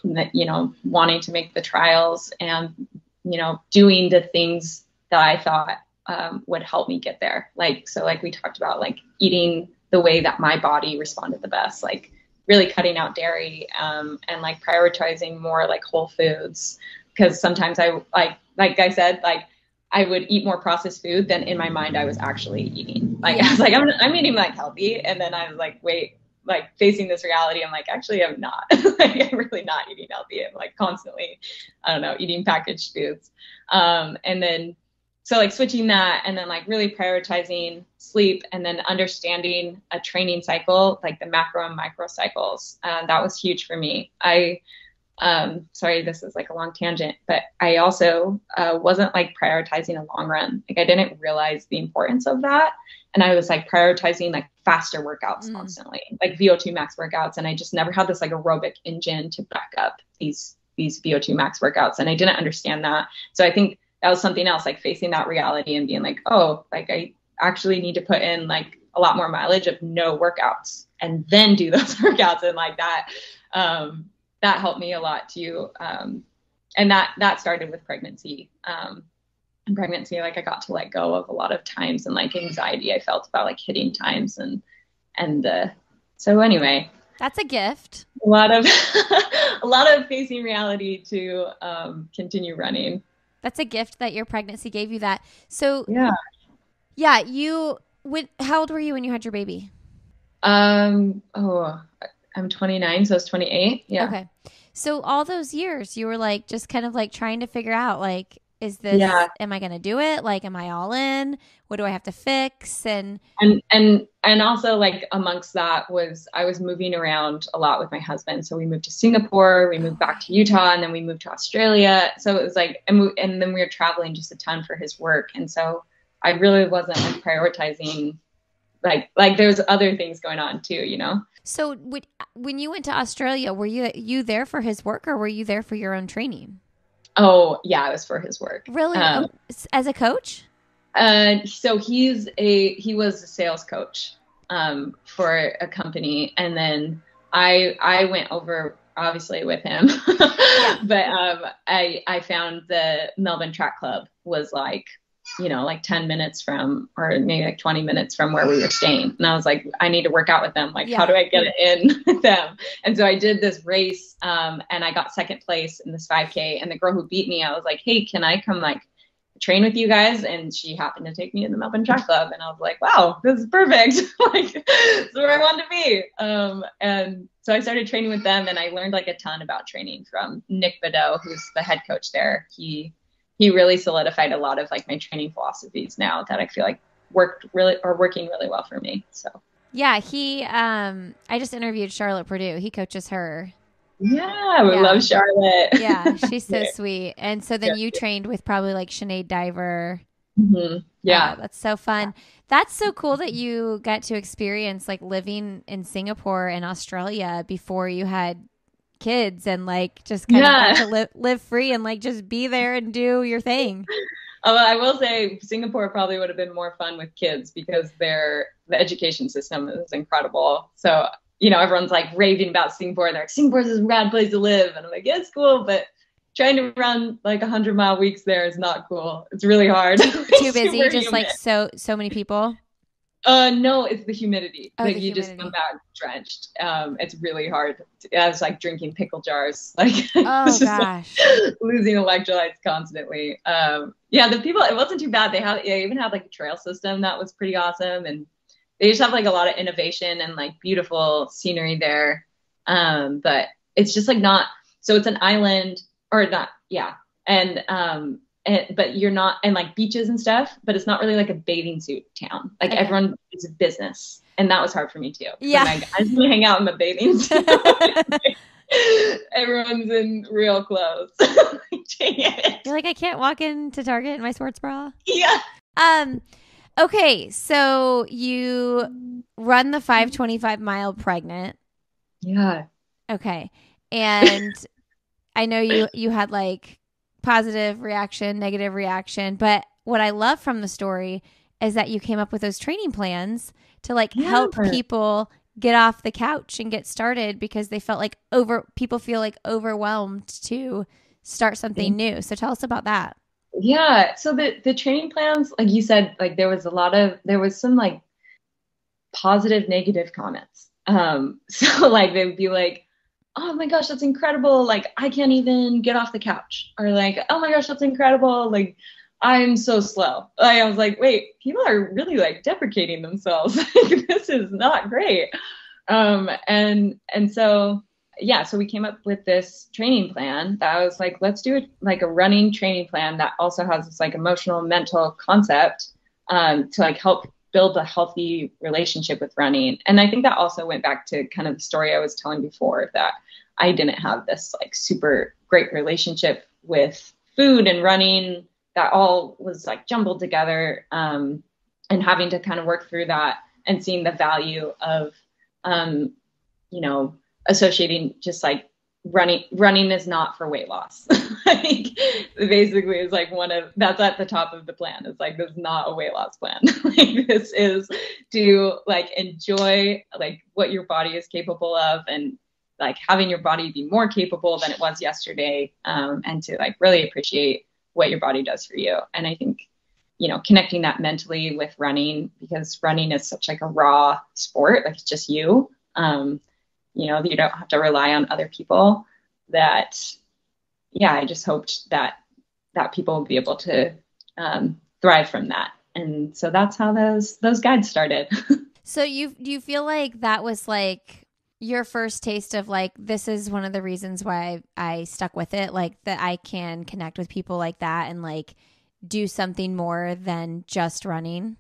you know wanting to make the trials and you know doing the things that i thought um, would help me get there like so like we talked about like eating the way that my body responded the best like really cutting out dairy um, and like prioritizing more like whole foods because sometimes I like like I said like I would eat more processed food than in my mind I was actually eating. Like. I was like I'm I'm eating like healthy and then I was like wait like facing this reality I'm like actually I'm not like I'm really not eating healthy. I'm like constantly I don't know eating packaged foods. Um, and then so like switching that and then like really prioritizing sleep and then understanding a training cycle like the macro and micro cycles uh, that was huge for me. I um sorry this is like a long tangent but i also uh, wasn't like prioritizing a long run. Like i didn't realize the importance of that. And i was like prioritizing like faster workouts mm. constantly like vo2 max workouts. And i just never had this like aerobic engine to back up these these vo2 max workouts. And i didn't understand that. So i think that was something else, like facing that reality and being like, oh, like I actually need to put in like a lot more mileage of no workouts and then do those workouts and like that. Um, that helped me a lot too. Um, and that that started with pregnancy. Um, and pregnancy, like I got to let go of a lot of times and like anxiety I felt about like hitting times and and uh, so anyway. That's a gift. A lot of a lot of facing reality to um, continue running. That's a gift that your pregnancy gave you that. So Yeah. Yeah, you when how old were you when you had your baby? Um oh, I'm 29, so I was 28. Yeah. Okay. So all those years you were like just kind of like trying to figure out like is this yeah. am i going to do it? Like am i all in? What do i have to fix? And and and and also like amongst that was i was moving around a lot with my husband. So we moved to singapore we moved back to utah and then we moved to australia. So it was like and, we, and then we were traveling just a ton for his work. And so i really wasn't like prioritizing like like there's other things going on too you know? So would when you went to australia were you you there for his work or were you there for your own training Oh yeah, it was for his work. Really, um, as a coach? Uh, so he's a he was a sales coach um, for a company, and then I I went over obviously with him, but um, I I found the Melbourne Track Club was like you know, like 10 minutes from, or maybe like 20 minutes from where we were staying. And I was like, I need to work out with them. Like, yeah. how do I get it in with them? And so I did this race um, and I got second place in this 5K. And the girl who beat me, I was like, hey, can I come like train with you guys? And she happened to take me to the Melbourne Track Club. And I was like, wow, this is perfect. like, this is where I want to be. Um, and so I started training with them and I learned like a ton about training from Nick Bideau, who's the head coach there. He he really solidified a lot of like my training philosophies now that I feel like worked really or working really well for me. So yeah, he um I just interviewed Charlotte Purdue. He coaches her. Yeah, we yeah. love Charlotte. yeah, she's so sweet. And so then yeah. you trained with probably like Sinead Diver. Mm-hmm. Yeah. that's so fun. That's so cool that you got to experience like living in Singapore and Australia before you had kids and like just kind yeah. of to live, live free and like just be there and do your thing. Uh, I will say Singapore probably would have been more fun with kids because their the education system is incredible. So you know everyone's like raving about Singapore and they're like Singapore's a rad place to live and I'm like yeah it's cool but trying to run like a hundred mile weeks there is not cool. It's really hard. Too busy, just like so so many people. Uh, no, it's the humidity. Oh, like the you humidity. just come back drenched. Um, it's really hard. It's like drinking pickle jars. Like oh gosh, like losing electrolytes constantly. Um, yeah, the people. It wasn't too bad. They had, they even had like a trail system that was pretty awesome, and they just have like a lot of innovation and like beautiful scenery there. Um, but it's just like not. So it's an island, or not? Yeah, and um, and, but you're not and like beaches and stuff but it's not really like a bathing suit town like Okay. everyone is a business and that was hard for me too Yeah. Like, i just want to hang out in the bathing suit everyone's in real clothes. You're like, I can't walk into Target in my sports bra. yeah Um, okay, so you run the 525 mile pregnant. yeah Okay. And I know you you had like positive reaction, negative reaction, but what I love from the story is that you came up with those training plans to like help people get off the couch and get started because they felt like over people feel like overwhelmed to start something new. So tell us about that. Yeah. So the the training plans, like you said, like there was a lot of there was some like positive, negative comments. Um, so like they would be like, "Oh my gosh, that's incredible! Like I can't even get off the couch," or like, "Oh my gosh, that's incredible! Like I'm so slow." Like, I was like, "Wait, people are really like deprecating themselves. This is not great." Um, and and so yeah, so we came up with this training plan that I was like, let's do it like a running training plan that also has this like emotional, mental concept um, to like help build a healthy relationship with running. And I think that also went back to kind of the story I was telling before that I didn't have this like super great relationship with food and running. That all was like jumbled together um, and having to kind of work through that and seeing the value of um, you know associating just like running running is not for weight loss. Like basically is like one of that's at the top of the plan. It's like this is not a weight loss plan. Like this is to like enjoy like what your body is capable of and like having your body be more capable than it was yesterday um, and to like really appreciate what your body does for you. And i think you know connecting that mentally with running because running is such like a raw sport like it's just you um, you know you don't have to rely on other people that yeah i just hoped that that people would be able to um, thrive from that. And so that's how those those guides started. So you do you feel like that was like your first taste of like this is one of the reasons why I, stuck with it, like that I can connect with people like that and like do something more than just running.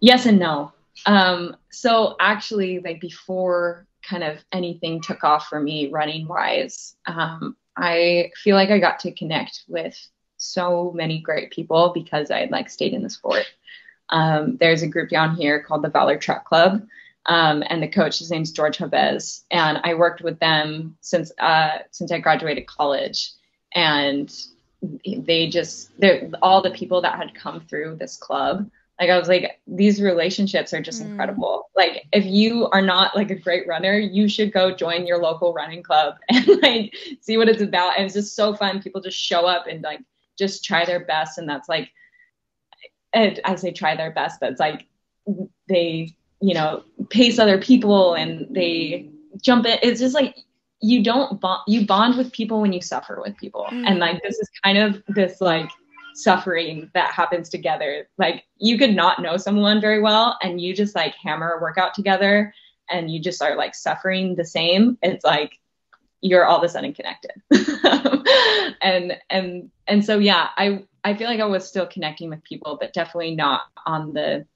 yes and no. Um, so actually like before kind of anything took off for me running wise um, i feel like i got to connect with so many great people because i like stayed in the sport. Um, there's a group down here called the valor truck club um, and the coach his name's george Jabez, and i worked with them since uh, since i graduated college. And they just they're all the people that had come through this club like i was like these relationships are just Mm. incredible. Like if you are not like a great runner you should go join your local running club and like see what it's about. And it's just so fun. People just show up and like just try their best. And that's like and i say try their best but it's like they you know pace other people and they jump in. It's just like you don't bond you bond with people when you suffer with people. Mm. and like this is kind of this like suffering that happens together. Like you could not know someone very well and you just like hammer a workout together and you just are like suffering the same. It's like you're all of a sudden connected. And and and so yeah i i feel like i was still connecting with people but definitely not on the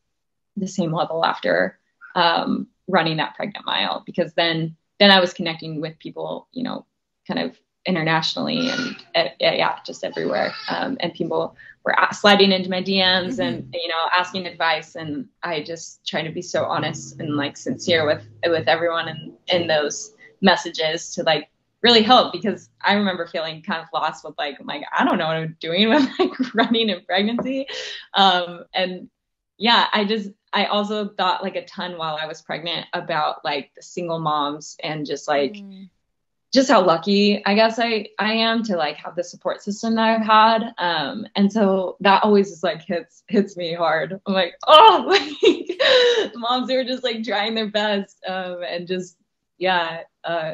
the same level after um, running that pregnant mile because then then I was connecting with people, you know, kind of internationally and uh, yeah, just everywhere. Um, and people were sliding into my DMs and you know asking advice, and I just try to be so honest and like sincere with with everyone in in those messages to like really help because I remember feeling kind of lost with like I'm like I don't know what I'm doing with like running in pregnancy, um, and yeah, I just I also thought like a ton while I was pregnant about like the single moms and just like Mm. just how lucky I guess I I am to like have the support system that I've had. Um, and so that always just like hits hits me hard. I'm like, oh, like moms who are just like trying their best um, and just yeah uh,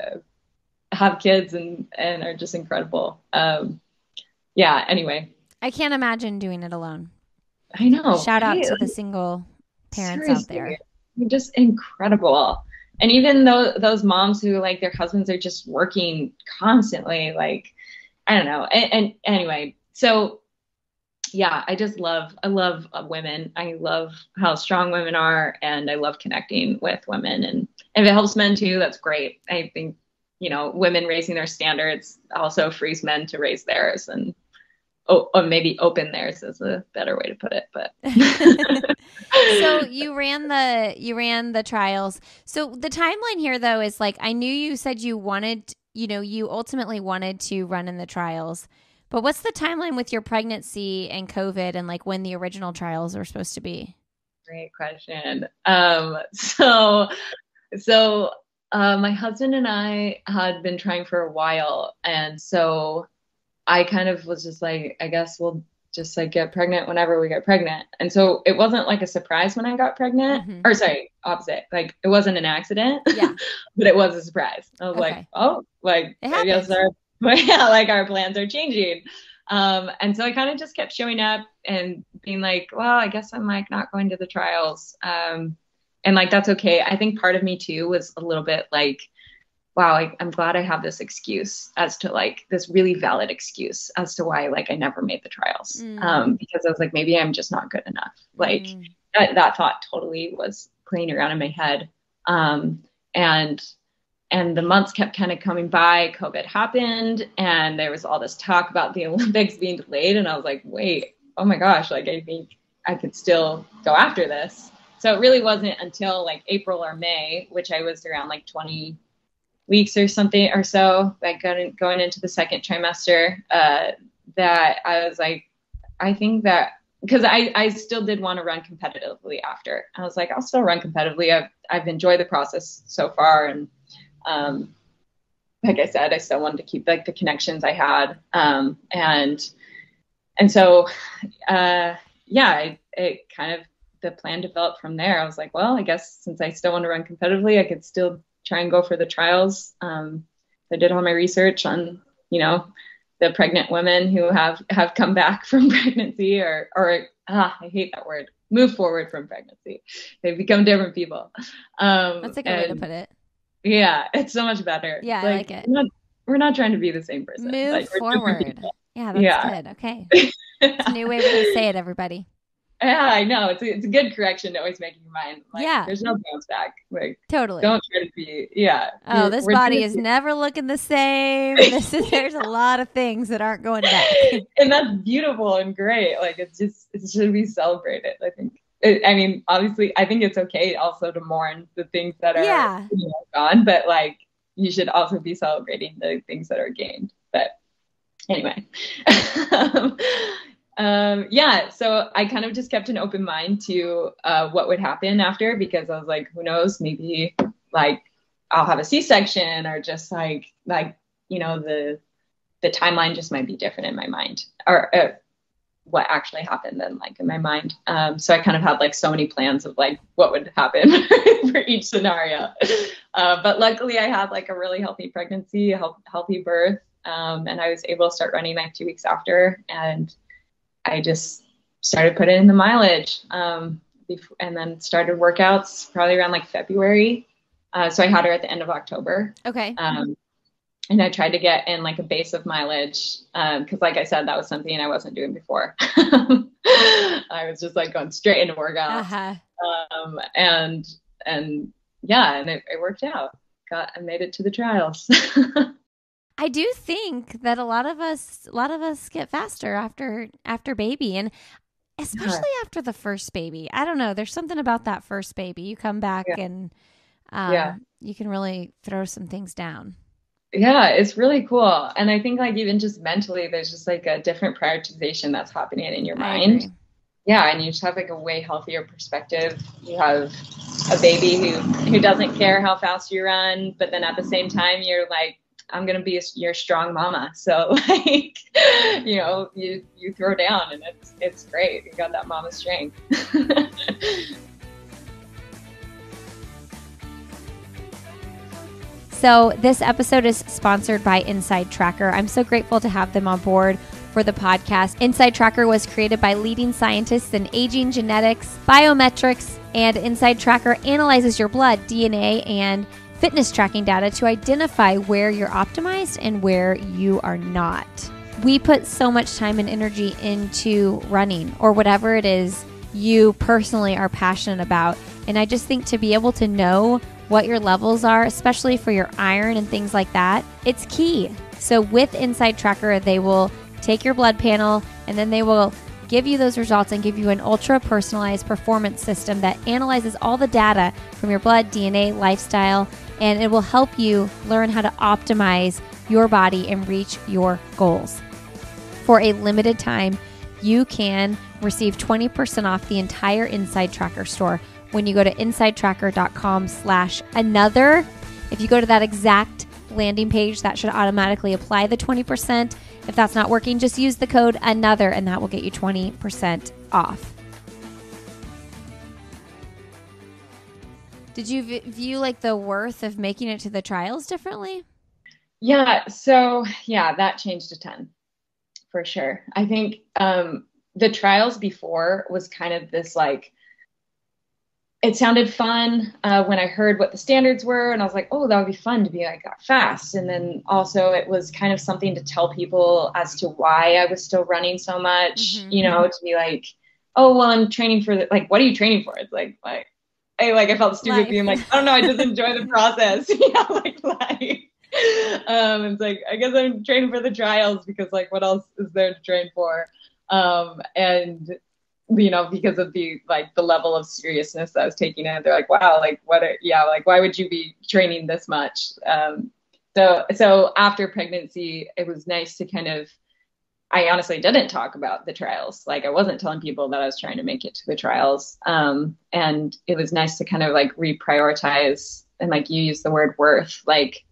have kids and and are just incredible. Um, yeah. Anyway, I can't imagine doing it alone. I know. Shout out right? to the single parents out there. They're just incredible. And even though those moms who like their husbands are just working constantly, like I don't know. And, and anyway, so yeah, I just love I love uh, women. I love how strong women are, and I love connecting with women. And if it helps men too, that's great. I think you know women raising their standards also frees men to raise theirs, and oh, or maybe open theirs is a better way to put it. But so you ran the you ran the trials. So the timeline here though is like I knew you said you wanted you know you ultimately wanted to run in the trials. But what's the timeline with your pregnancy and COVID and like when the original trials were supposed to be? Great question. Um, so, so uh, my husband and I had been trying for a while, and so I kind of was just like, I guess we'll just like get pregnant whenever we get pregnant. And so it wasn't like a surprise when I got pregnant, mm-hmm. or sorry, opposite. Like it wasn't an accident, yeah, but it was a surprise. I was okay. like, oh, like I guess our yeah, like our plans are changing. Um, and so I kind of just kept showing up and being like, well, I guess I'm like not going to the trials. Um, and like that's okay. I think part of me too was a little bit like, wow, I, am glad I have this excuse as to like this really valid excuse as to why like I never made the trials. Mm. Um, because I was like, maybe I'm just not good enough. Like mm. that, that thought totally was playing around in my head. Um, and and the months kept kind of coming by. COVID happened, and there was all this talk about the Olympics being delayed. And I was like, wait, oh my gosh, like I think I could still go after this. So it really wasn't until like April or May, which I was around like 20 weeks or something or so, like going, going into the second trimester, uh, that I was like, I think that because I, I still did want to run competitively after. I was like, I'll still run competitively. I've, I've enjoyed the process so far and um, like I said, I still wanted to keep like the connections I had. Um, and, and so, uh, yeah, I, it kind of, the plan developed from there. I was like, well, I guess since I still want to run competitively, I could still try and go for the trials. Um, I did all my research on, you know, the pregnant women who have, have come back from pregnancy or, or, ah, I hate that word, move forward from pregnancy. They've become different people. Um, That's a good way to put it yeah, it's so much better. Yeah, like, I like it. We're not, we're not trying to be the same person. Move like, forward. Yeah, that's yeah. good. Okay. it's a new way to say it, everybody. Yeah, I know. It's a, it's a good correction to always make in your mind. Like, yeah. There's no bounce back. Like, totally. Don't try to be, yeah. Oh, this body is be... never looking the same. This is, there's a lot of things that aren't going back. and that's beautiful and great. Like, it's just, it should be celebrated, I think. I mean, obviously, I think it's okay also to mourn the things that are yeah. you know, gone, but like you should also be celebrating the things that are gained. But anyway, um, yeah, so I kind of just kept an open mind to uh, what would happen after because I was like, who knows, maybe like I'll have a C-section or just like like you know the the timeline just might be different in my mind or uh, what actually happened then like in my mind. Um, so i kind of had like so many plans of like what would happen for each scenario. Uh, but luckily i had like a really healthy pregnancy a healthy birth um, and i was able to start running like two weeks after and i just started putting in the mileage um, before, and then started workouts probably around like february uh, so i had her at the end of october okay um, and I tried to get in like a base of mileage because, um, like I said, that was something I wasn't doing before. I was just like going straight into workouts, uh-huh. um, and and yeah, and it, it worked out. Got I made it to the trials. I do think that a lot of us, a lot of us get faster after after baby, and especially yeah. after the first baby. I don't know. There's something about that first baby. You come back yeah. and um, yeah. you can really throw some things down yeah it's really cool and i think like even just mentally there's just like a different prioritization that's happening in your mind yeah and you just have like a way healthier perspective you have a baby who who doesn't care how fast you run but then at the same time you're like i'm gonna be a, your strong mama so like you know you you throw down and it's it's great you got that mama strength So, this episode is sponsored by Inside Tracker. I'm so grateful to have them on board for the podcast. Inside Tracker was created by leading scientists in aging genetics, biometrics, and Inside Tracker analyzes your blood, DNA, and fitness tracking data to identify where you're optimized and where you are not. we put so much time and energy into running or whatever it is you personally are passionate about. And I just think to be able to know what your levels are, especially for your iron and things like that, it's key. So with Inside Tracker, they will take your blood panel and then they will give you those results and give you an ultra personalized performance system that analyzes all the data from your blood, DNA, lifestyle, and it will help you learn how to optimize your body and reach your goals. For a limited time, you can receive 20% off the entire Inside Tracker store when you go to insidetracker.com slash another. If you go to that exact landing page, that should automatically apply the 20%. If that's not working, just use the code another and that will get you 20% off. Did you v- view like the worth of making it to the trials differently? Yeah, so yeah, that changed a ton for sure. I think um, the trials before was kind of this like it sounded fun uh, when I heard what the standards were, and I was like, oh, that would be fun to be like fast. And then also, it was kind of something to tell people as to why I was still running so much, mm-hmm. you know, to be like, oh, well, I'm training for the, like, what are you training for? It's like, like, I like I felt stupid Life. being like, I don't know, I just enjoy the process. yeah, like like um it's like I guess I'm training for the trials because like what else is there to train for? Um and you know, because of the like the level of seriousness I was taking it, they're like, wow, like what are, yeah, like why would you be training this much? Um so so after pregnancy it was nice to kind of I honestly didn't talk about the trials. Like I wasn't telling people that I was trying to make it to the trials. Um, and it was nice to kind of like reprioritize and like you use the word worth, like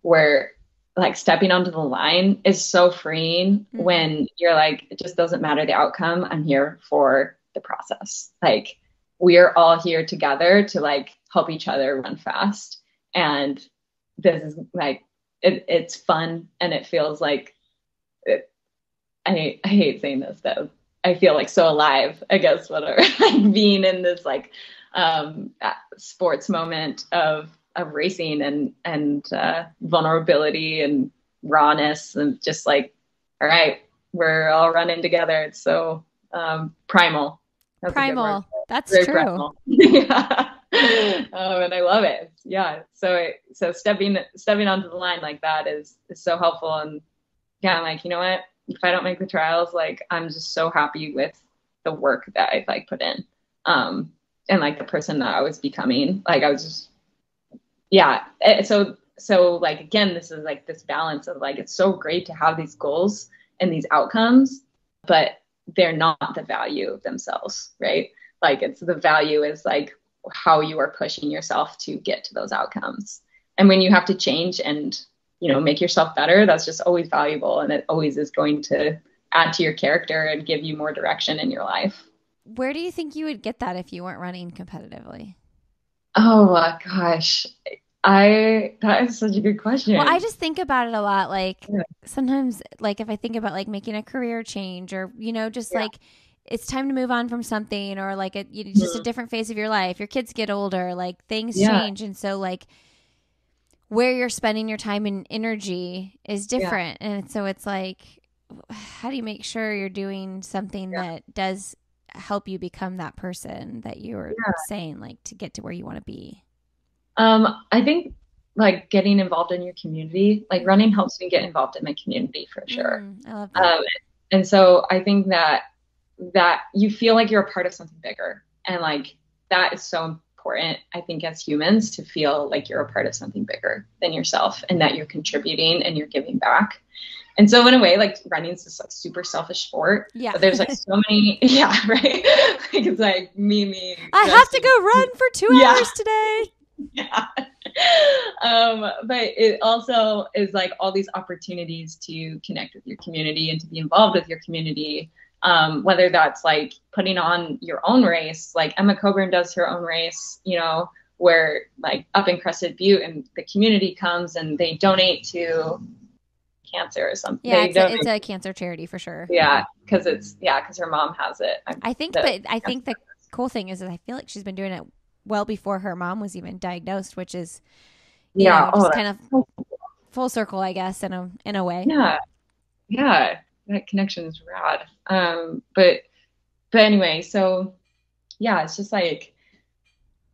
where like stepping onto the line is so freeing mm-hmm. when you're like, it just doesn't matter the outcome. I'm here for the process. Like we're all here together to like help each other run fast. And this is like, it, it's fun and it feels like it, I hate, I hate saying this though. I feel like so alive, I guess, whatever, like being in this like um, sports moment of of racing and and uh, vulnerability and rawness and just like, all right, we're all running together. It's so um, primal. That's primal. That's Very true. Primal. yeah. um, and I love it. Yeah. So so stepping stepping onto the line like that is is so helpful. And yeah, I'm like, you know what? If I don't make the trials, like I'm just so happy with the work that I've like put in. Um, and like the person that I was becoming. Like I was just yeah. Eh, so so like again, this is like this balance of like it's so great to have these goals and these outcomes, but they're not the value of themselves, right? Like it's the value is like how you are pushing yourself to get to those outcomes. And when you have to change and you know make yourself better that's just always valuable and it always is going to add to your character and give you more direction in your life where do you think you would get that if you weren't running competitively oh uh, gosh I that is such a good question. Well, I just think about it a lot. Like yeah. sometimes, like if I think about like making a career change, or you know, just yeah. like it's time to move on from something, or like a, you know, just mm-hmm. a different phase of your life. Your kids get older, like things yeah. change, and so like where you're spending your time and energy is different. Yeah. And so it's like, how do you make sure you're doing something yeah. that does help you become that person that you were yeah. saying, like to get to where you want to be? Um, I think like getting involved in your community, like running helps me get involved in my community for sure. Mm, I love that. Um, and so I think that that you feel like you're a part of something bigger, and like that is so important, I think, as humans to feel like you're a part of something bigger than yourself and that you're contributing and you're giving back. And so in a way, like running is this like super selfish sport. Yeah. But there's like so many, yeah, right? like it's like me, me. I have to go run for two yeah. hours today. Yeah. um, but it also is like all these opportunities to connect with your community and to be involved with your community um, whether that's like putting on your own race, like Emma Coburn does her own race, you know, where like up in Crested Butte and the community comes and they donate to cancer or something. Yeah, it's a, it's a, cancer charity for sure. Yeah, because it's yeah, because her mom has it. I'm, i think, the, but I think the cool thing is that I feel like she's been doing it well before her mom was even diagnosed, which is yeah, know, oh, kind of full circle, I guess, in a in a way. Yeah, yeah that connection is rad. Um, but but anyway, so yeah, it's just like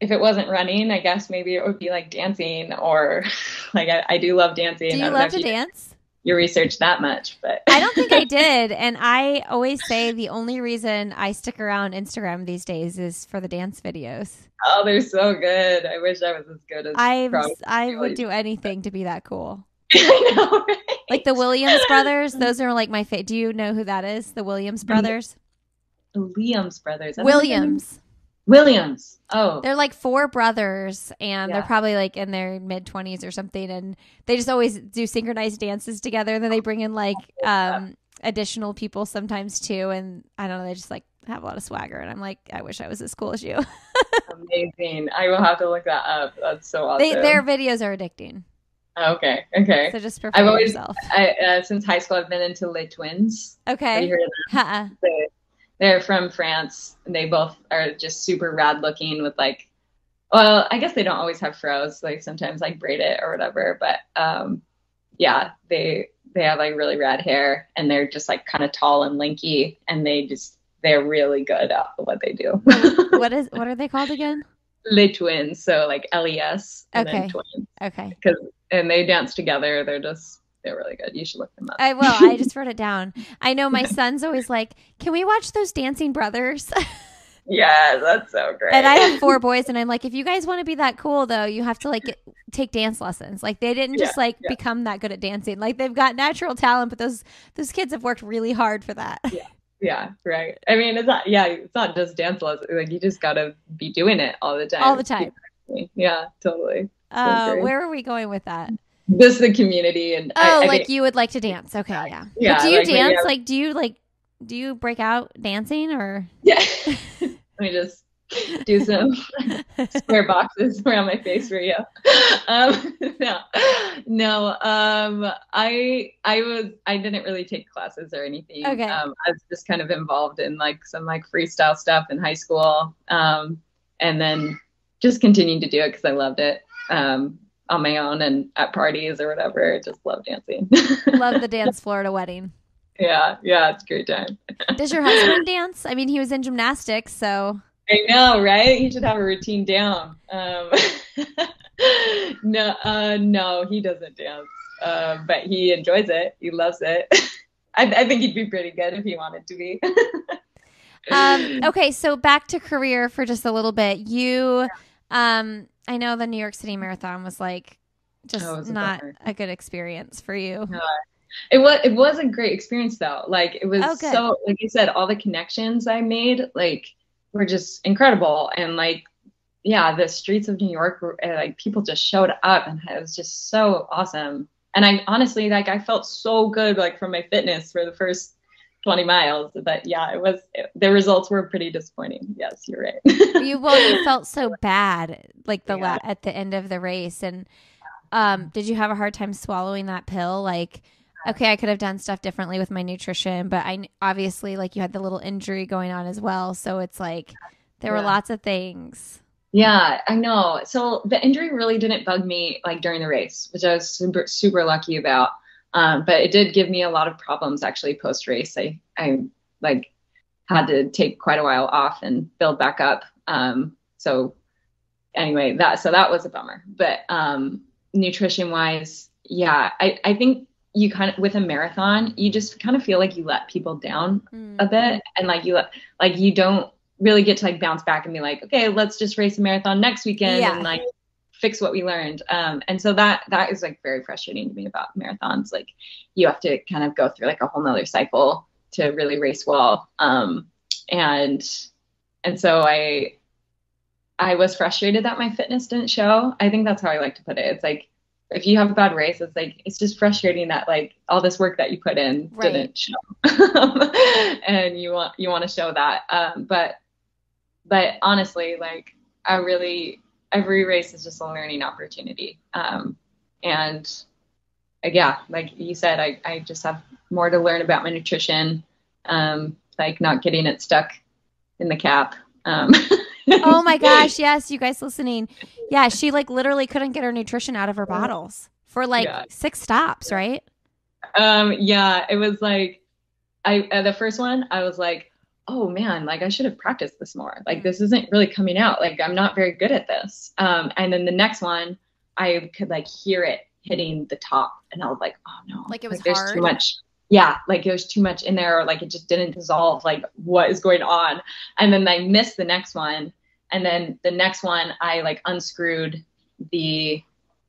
if it wasn't running, I guess maybe it would be like dancing or like I, I do love dancing. Do you love to you, dance? You research that much, but I don't think I did. And I always say the only reason I stick around Instagram these days is for the dance videos. Oh, they're so good. I wish I was as good as I. I would do anything to be that cool. I know, right? Like the Williams brothers, those are like my favorite. Do you know who that is? The Williams brothers. The Williams brothers. Williams. Williams. Oh. They're like four brothers and yeah. they're probably like in their mid 20s or something and they just always do synchronized dances together and then they bring in like um additional people sometimes too and I don't know they just like have a lot of swagger and I'm like I wish I was as cool as you. Amazing. I will have to look that up. That's so awesome. They, their videos are addicting. Okay. Okay. So just prepare I've always, yourself. I, uh, since high school, I've been into Les Twins. Okay. Uh-uh. They're from France. And they both are just super rad looking with like, well, I guess they don't always have froze. Like sometimes like braid it or whatever. But um, yeah, they they have like really rad hair and they're just like kind of tall and lanky and they just they're really good at what they do. what is what are they called again? Les Twins. So like L E S. Okay. Twins. Okay. Because and they dance together. They're just they're really good. You should look them up. I will. I just wrote it down. I know my son's always like, "Can we watch those Dancing Brothers?" yeah, that's so great. And I have four boys, and I'm like, if you guys want to be that cool, though, you have to like get, take dance lessons. Like they didn't just yeah, like yeah. become that good at dancing. Like they've got natural talent, but those those kids have worked really hard for that. Yeah. Yeah, right. I mean, it's not. Yeah, it's not just dance lessons. Like you just gotta be doing it all the time. All the time. Yeah, totally. Uh, where are we going with that? This the community and oh, I, I like think, you would like to dance. Okay, yeah. yeah but do you like dance? Like, do you like? Do you break out dancing or? Yeah. Let me just do some square boxes around my face for you. Um, no, no. Um, I I was I didn't really take classes or anything. Okay. Um, I was just kind of involved in like some like freestyle stuff in high school. Um, and then just continued to do it because I loved it. Um, on my own and at parties or whatever. Just love dancing. love the dance floor at a wedding. Yeah, yeah, it's a great time. Does your husband dance? I mean, he was in gymnastics, so. I know, right? He should have a routine down. Um, no, uh, no, he doesn't dance, uh, but he enjoys it. He loves it. I, I, think he'd be pretty good if he wanted to be. um, okay, so back to career for just a little bit. You, um, I know the New York City Marathon was like just oh, not a, a, good experience for you. No. It was it was a great experience though. Like it was oh, so like you said, all the connections I made like were just incredible and like yeah, the streets of New York were eh, like people just showed up and it was just so awesome. And I honestly like I felt so good like from my fitness for the first 20 miles. But yeah, it was it, the results were pretty disappointing. Yes, you're right. you well, you felt so bad like the yeah. la- at the end of the race, and um, did you have a hard time swallowing that pill? Like, okay, I could have done stuff differently with my nutrition, but I obviously like you had the little injury going on as well, so it's like there yeah. were lots of things. Yeah, I know. So the injury really didn't bug me like during the race, which I was super super lucky about. Um, but it did give me a lot of problems actually post race. I, I like had to take quite a while off and build back up. Um, so anyway, that, so that was a bummer, but, um, nutrition wise, yeah, I, I think you kind of, with a marathon, you just kind of feel like you let people down mm. a bit and like you let, like you don't really get to like bounce back and be like, okay, let's just race a marathon next weekend yeah. and like fix what we learned. Um, and so that that is like very frustrating to me about marathons. Like you have to kind of go through like a whole nother cycle to really race well. Um, and and so I I was frustrated that my fitness didn't show. I think that's how I like to put it. It's like if you have a bad race, it's like it's just frustrating that like all this work that you put in right. didn't show, and you want you want to show that. Um, but but honestly, like I really every race is just a learning opportunity. Um, and uh, yeah, like you said, I, I just have more to learn about my nutrition, um, like not getting it stuck in the cap. Oh my gosh, yes, you guys listening. Yeah, she like literally couldn't get her nutrition out of her bottles for like yeah. six stops, right? Um, yeah, it was like I uh, the first one I was like, oh man, like I should have practiced this more. Like this isn't really coming out. Like I'm not very good at this. Um, and then the next one, I could like hear it hitting the top, and I was like, oh no, Like it was there's hard? too much. Yeah, like it was too much in there, or like it just didn't dissolve. Like what is going on? And then I missed the next one, and then the next one I like unscrewed the,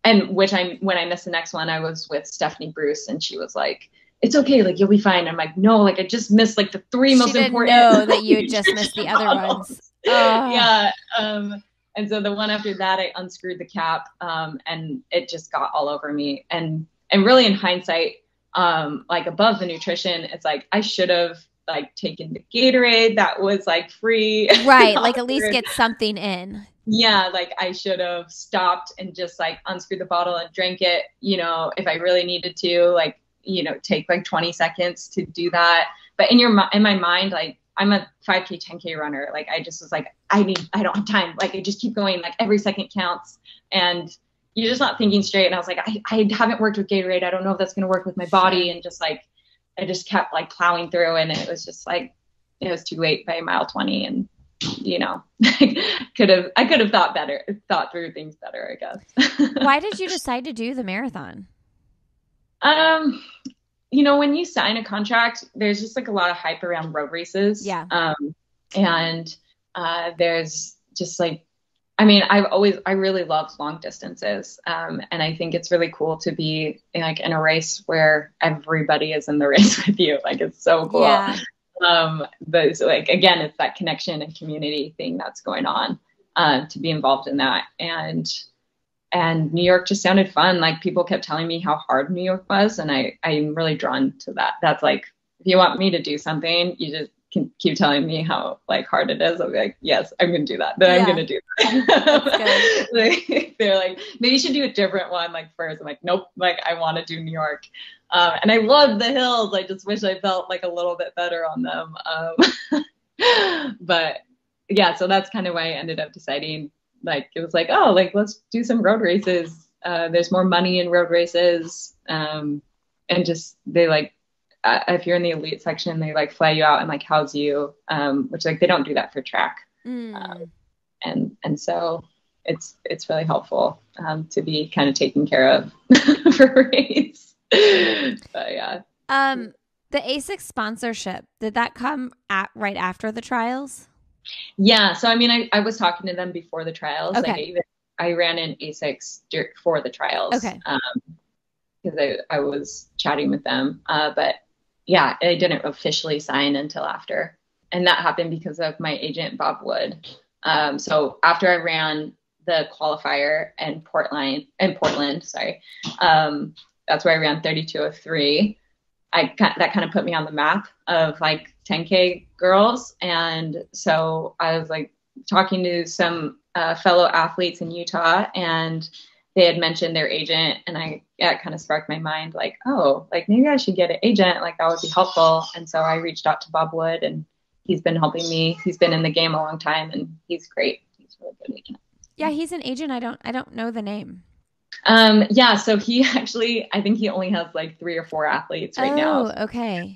and which I when I missed the next one I was with Stephanie Bruce, and she was like. It's okay, like you'll be fine. I'm like, no, like I just missed like the three She most didn't important. know that you had just missed the other ones. Oh. Yeah. Um, and so the one after that, I unscrewed the cap, um, and it just got all over me. And and really, in hindsight, um, like above the nutrition, it's like I should have like taken the Gatorade that was like free. Right, like at least get something in. yeah, like I should have stopped and just like unscrewed the bottle and drank it. You know, if I really needed to, like you know, take like 20 seconds to do that. But in your in my mind, like I'm a 5k 10k runner like i just was like i need i don't have time like i just keep going like every second counts and you're just not thinking straight. And i was like i, I haven't worked with gatorade. I don't know if that's going to work with my body. And just like i just kept like plowing through. And it was just like it was too late by mile 20 and you know could have i could have thought better thought through things better i guess. Why did you decide to do the marathon? Um, you know, when you sign a contract, there's just like a lot of hype around road races. Yeah. Um, and uh, there's just like, I mean, I've always, I really love long distances. Um, and I think it's really cool to be like in a race where everybody is in the race with you. Like, it's so cool. Yeah. Um, but it's like, again, it's that connection and community thing that's going on, uh, to be involved in that. And, and New York just sounded fun. Like people kept telling me how hard New York was, and I I'm really drawn to that. That's like if you want me to do something, you just can keep telling me how like hard it is. I'll be like, yes, I'm gonna do that. Then Yeah. I'm gonna do that. like, they're like, maybe you should do a different one like first. I'm like, nope. Like I want to do New York, um, and I love the hills. I just wish I felt like a little bit better on them. Um, but yeah, so that's kind of why I ended up deciding like it was like oh like let's do some road races uh, there's more money in road races um, and just they like uh, if you're in the elite section they like fly you out and like house you um, which like they don't do that for track Mm. and and so it's it's really helpful um, to be kind of taken care of for race but yeah Um, the ASICS sponsorship did that come at right after the trials? Yeah, so I mean, I, I was talking to them before the trials. Like Okay. I even I ran in ASICS for the trials. Okay. Um, because I I was chatting with them. Uh, but yeah, I didn't officially sign until after, and that happened because of my agent Bob Wood. Um, so after I ran the qualifier in Portland, in Portland, sorry, um, that's where I ran 3203. I that kind of put me on the map of like 10k girls, and so I was like talking to some uh, fellow athletes in Utah, and they had mentioned their agent, and I that kind of sparked my mind, like, oh, like maybe I should get an agent, like that would be helpful. And so I reached out to Bob Wood, and he's been helping me. He's been in the game a long time, and he's great. He's a really good agent. Yeah, he's an agent. I don't I don't know the name. Um, yeah, so he actually, I think he only has like three or four athletes right oh, now. Oh, okay.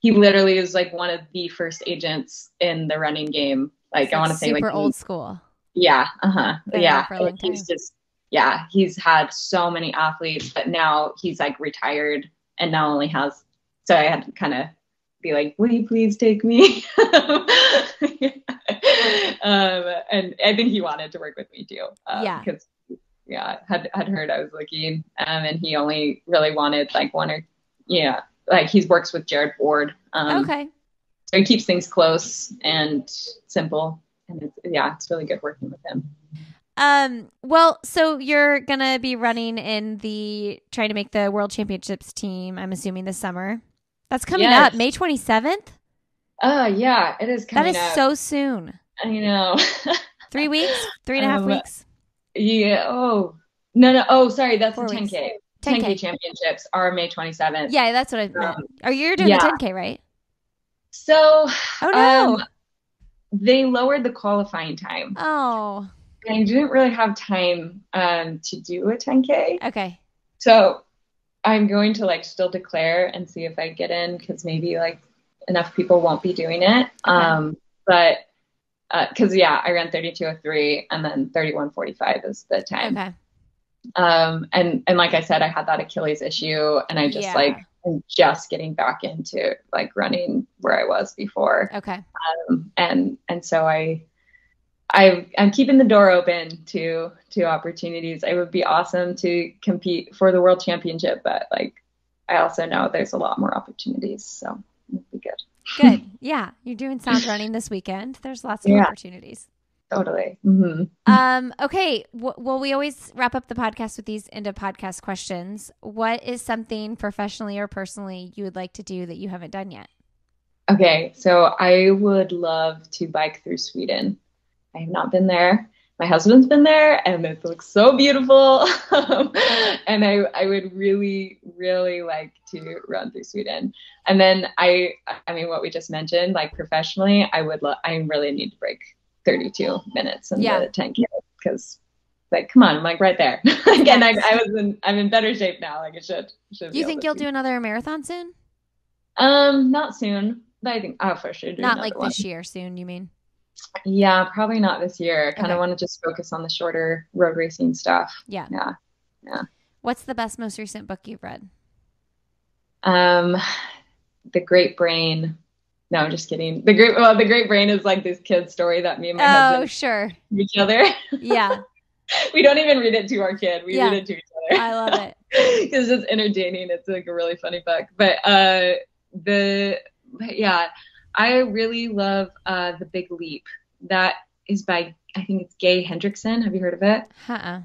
He literally is like one of the first agents in the running game. Like I want to say, super like he- old school. Yeah, uh huh. Yeah, for a long he's just yeah, he's had so many athletes, but now he's like retired and now only has. So I had to kind of be like, "Will you please take me?" um, and I think he wanted to work with me too. Um, Yeah. because yeah, had had heard I was looking, um, and he only really wanted like one or yeah, like he works with Jared Ward. Um, okay. so he keeps things close and simple, and it's, yeah, it's really good working with him. Um, well, so you're gonna be running in the trying to make the world championships team, I'm assuming this summer. That's coming Yes. up May 27th. Oh yeah, it is That coming is up. so soon. I know. Three weeks, three and a half Um, weeks. yeah. Oh no no. Oh sorry, that's Four the 10k. 10K. 10k championships are May 27th. Yeah, that's what I meant. Um, Or you're doing yeah. the 10K, right? So Oh no. um, they lowered the qualifying time. oh, I didn't really have time um, to do a 10k. okay. So I'm going to like still declare and see if I get in because maybe like enough people won't be doing it. Um, but because uh, yeah, I ran 3203 and then 3145 is the time. Okay. Um, and and like I said, I had that Achilles issue, and I just Yeah. like am just getting back into like running where I was before. Okay. Um, and and so I. I, I'm keeping the door open to to opportunities. It would be awesome to compete for the world championship, but like I also know there's a lot more opportunities, so it'd be good. Good. Yeah. You're doing sound running this weekend. There's lots of Yeah. opportunities. Totally. hmm Um, okay. W- well, we always wrap up the podcast with these end of podcast questions. What is something professionally or personally you would like to do that you haven't done yet? Okay, so I would love to bike through Sweden. I have not been there. My husband's been there, and it looks so beautiful. and I, I would really, really like to run through Sweden. And then I, I mean, what we just mentioned, like professionally, I would, lo- I really need to break 32 minutes in Yeah. the 10k because, like, come on, I'm like right there. Again, I, I was in, I'm in better shape now. Like, I should. should you think you'll do another marathon soon? Um, not soon. But I think, oh, for sure. do Not like one. this year soon, you mean? Yeah, probably not this year. I kind Okay. of want to just focus on the shorter road racing stuff. Yeah. Yeah. What's the best, most recent book you've read? Um, The Great Brain. No, I'm just kidding. The Great well, The Great Brain is like this kid's story that me and my Oh, husband sure. read each other. Yeah. we don't even read it to our kid. We Yeah. read it to each other. I love it. Because it's entertaining. It's like a really funny book. But uh the yeah, I really love uh The Big Leap. That is by I think it's Gay Hendrickson. Have you heard of it? Uh-uh.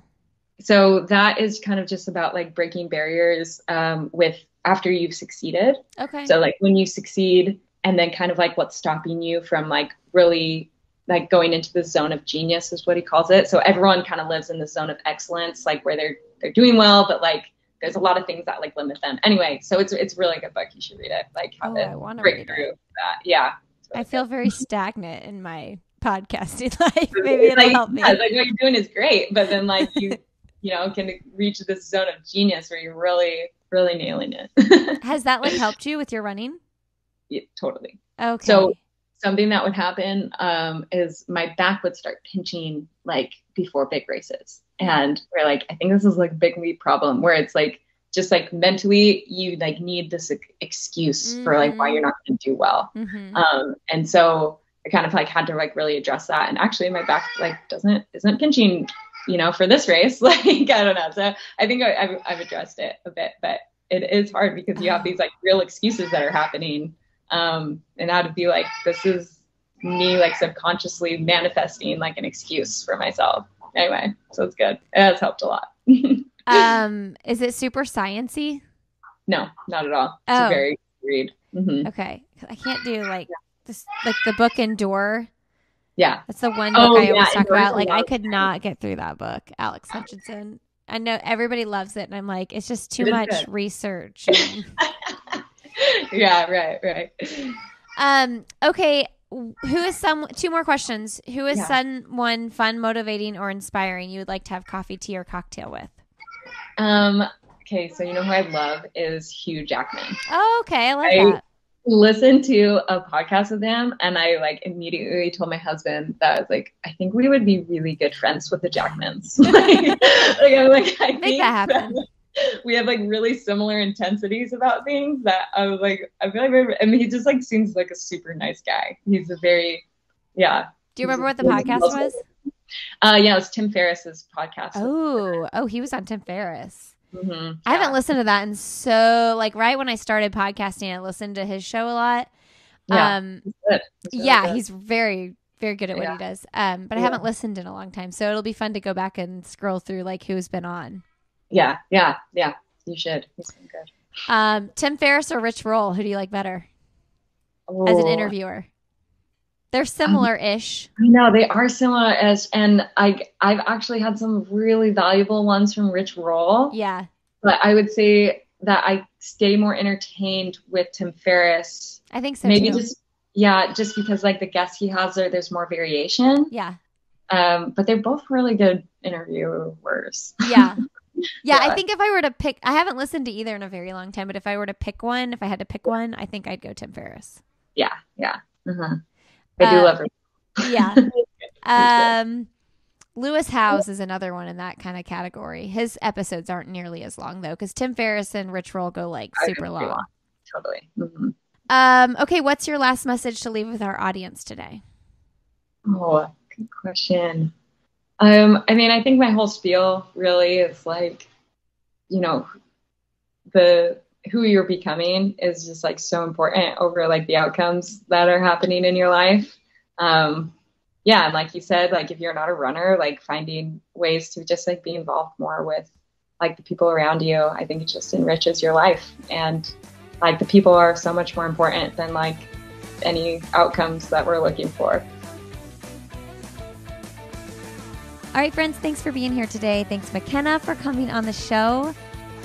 so that is kind of just about like breaking barriers um, with after you've succeeded Okay. so like when you succeed and then kind of like what's stopping you from like really like going into the zone of genius is what he calls it so everyone kind of lives in the zone of excellence like where they're they're doing well but like there's a lot of things that like limit them anyway so it's it's really good book you should read it like how Oh, to I want to read through it. that yeah I feel very stagnant in my podcasting life. Maybe it'll like, help me. yeah, like what you're doing is great, but then like you, you know, can reach this zone of genius where you're really, really nailing it. Has that like helped you with your running? Yeah, totally. Okay. So something that would happen um, is my back would start pinching like before big races, and we're like, I think this is like a big leap problem where it's like just like mentally you like need this ex- excuse for like why you're not going to do well. Mhm. um and so i kind of like had to like really address that. And actually my back like doesn't isn't pinching you know for this race. Like i don't know. So i think I, I've, I've addressed it a bit but it is hard because you have these like real excuses that are happening um and how to be like this is me like subconsciously manifesting like an excuse for myself anyway so it's good it has helped a lot um, is it super sciency? no not at all it's Oh. a very read hmm Okay. I can't do like this, like the book Endure. yeah That's the one book Oh, I yeah, always talk about. Like I could not get through that book, Alex Hutchinson. I know everybody loves it, and I'm like, it's just too much good. research. and- yeah right right um. Okay. Who is some? Two more questions. Who is Yeah. someone fun, motivating, or inspiring you would like to have coffee, tea, or cocktail with? Um, okay, so you know who I love is Hugh Jackman. Oh, okay. I love I- that. Listened to a podcast with him, and I like immediately told my husband that I was like, I think we would be really good friends with the Jackmans. like, like, I'm like, I Make that happen. we have like really similar intensities about things that I was like, I feel like, I mean, he just like seems like a super nice guy. He's a very, yeah. Do you remember what the podcast was? Uh, yeah, it was Tim Ferriss's podcast. Oh, oh, he was on Tim Ferriss. Mhm, I haven't listened to that in so like right when I started podcasting, I listened to his show a lot. Yeah, um. It's really yeah, good. he's very very good at what Yeah. he does. Um, but I haven't listened in a long time, so it'll be fun to go back and scroll through like who's been on. Yeah, yeah, yeah. You should. He's been good. Um, Tim Ferriss or Rich Roll, who do you like better as an Oh, interviewer? They're similar-ish. I know they are similar-ish, and I I've actually had some really valuable ones from Rich Roll, yeah, but I would say that I stay more entertained with Tim Ferriss. I think so Maybe too. just yeah, just because like the guests he has there, there's more variation. yeah, Um, but they're both really good interviewers. yeah. Yeah, I think if I were to pick, I haven't listened to either in a very long time, but if I were to pick one, if I had to pick one, I think I'd go Tim Ferriss. Yeah. Uh-huh. I do uh, love her. Yeah. um, Lewis Howes is another one in that kind of category. His episodes aren't nearly as long though, because Tim Ferriss and Rich Roll go like super long. long. Totally. Mm-hmm. Um, okay, what's your last message to leave with our audience today? Oh, good question. Um, I mean, I think my whole spiel really is like, you know, the who you're becoming is just like so important over like the outcomes that are happening in your life. Um, yeah, and like you said, like if you're not a runner, like finding ways to just like be involved more with like the people around you, I think it just enriches your life. And like the people are so much more important than like any outcomes that we're looking for. All right, friends, thanks for being here today. Thanks, Makenna, for coming on the show.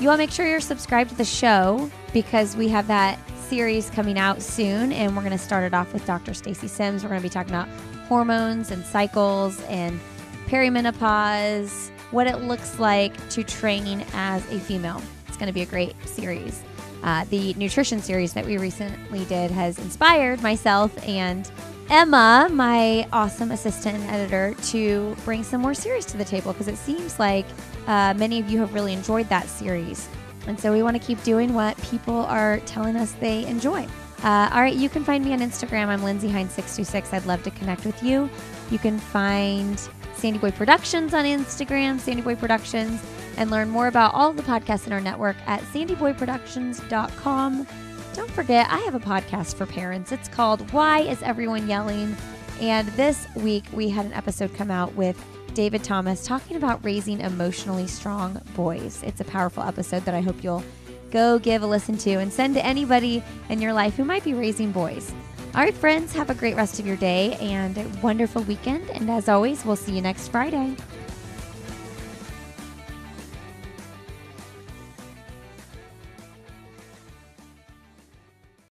You to make sure you're subscribed to the show because we have that series coming out soon, and we're going to start it off with Dr. Stacy Sims. We're going to be talking about hormones and cycles and perimenopause, what it looks like to train as a female. It's going to be a great series. Uh, the nutrition series that we recently did has inspired myself and Emma, my awesome assistant and editor, to bring some more series to the table because it seems like uh, many of you have really enjoyed that series. And so we want to keep doing what people are telling us they enjoy. Uh, all right, you can find me on Instagram. I'm Lindsey Hein626. I'd love to connect with you. You can find Sandy Boy Productions on Instagram, Sandy Boy Productions, and learn more about all the podcasts in our network at sandyboyproductions.com. Don't forget, I have a podcast for parents. It's called Why Is Everyone Yelling? And this week we had an episode come out with David Thomas talking about raising emotionally strong boys. It's a powerful episode that I hope you'll go give a listen to and send to anybody in your life who might be raising boys. All right, friends, have a great rest of your day and a wonderful weekend. And as always, we'll see you next Friday.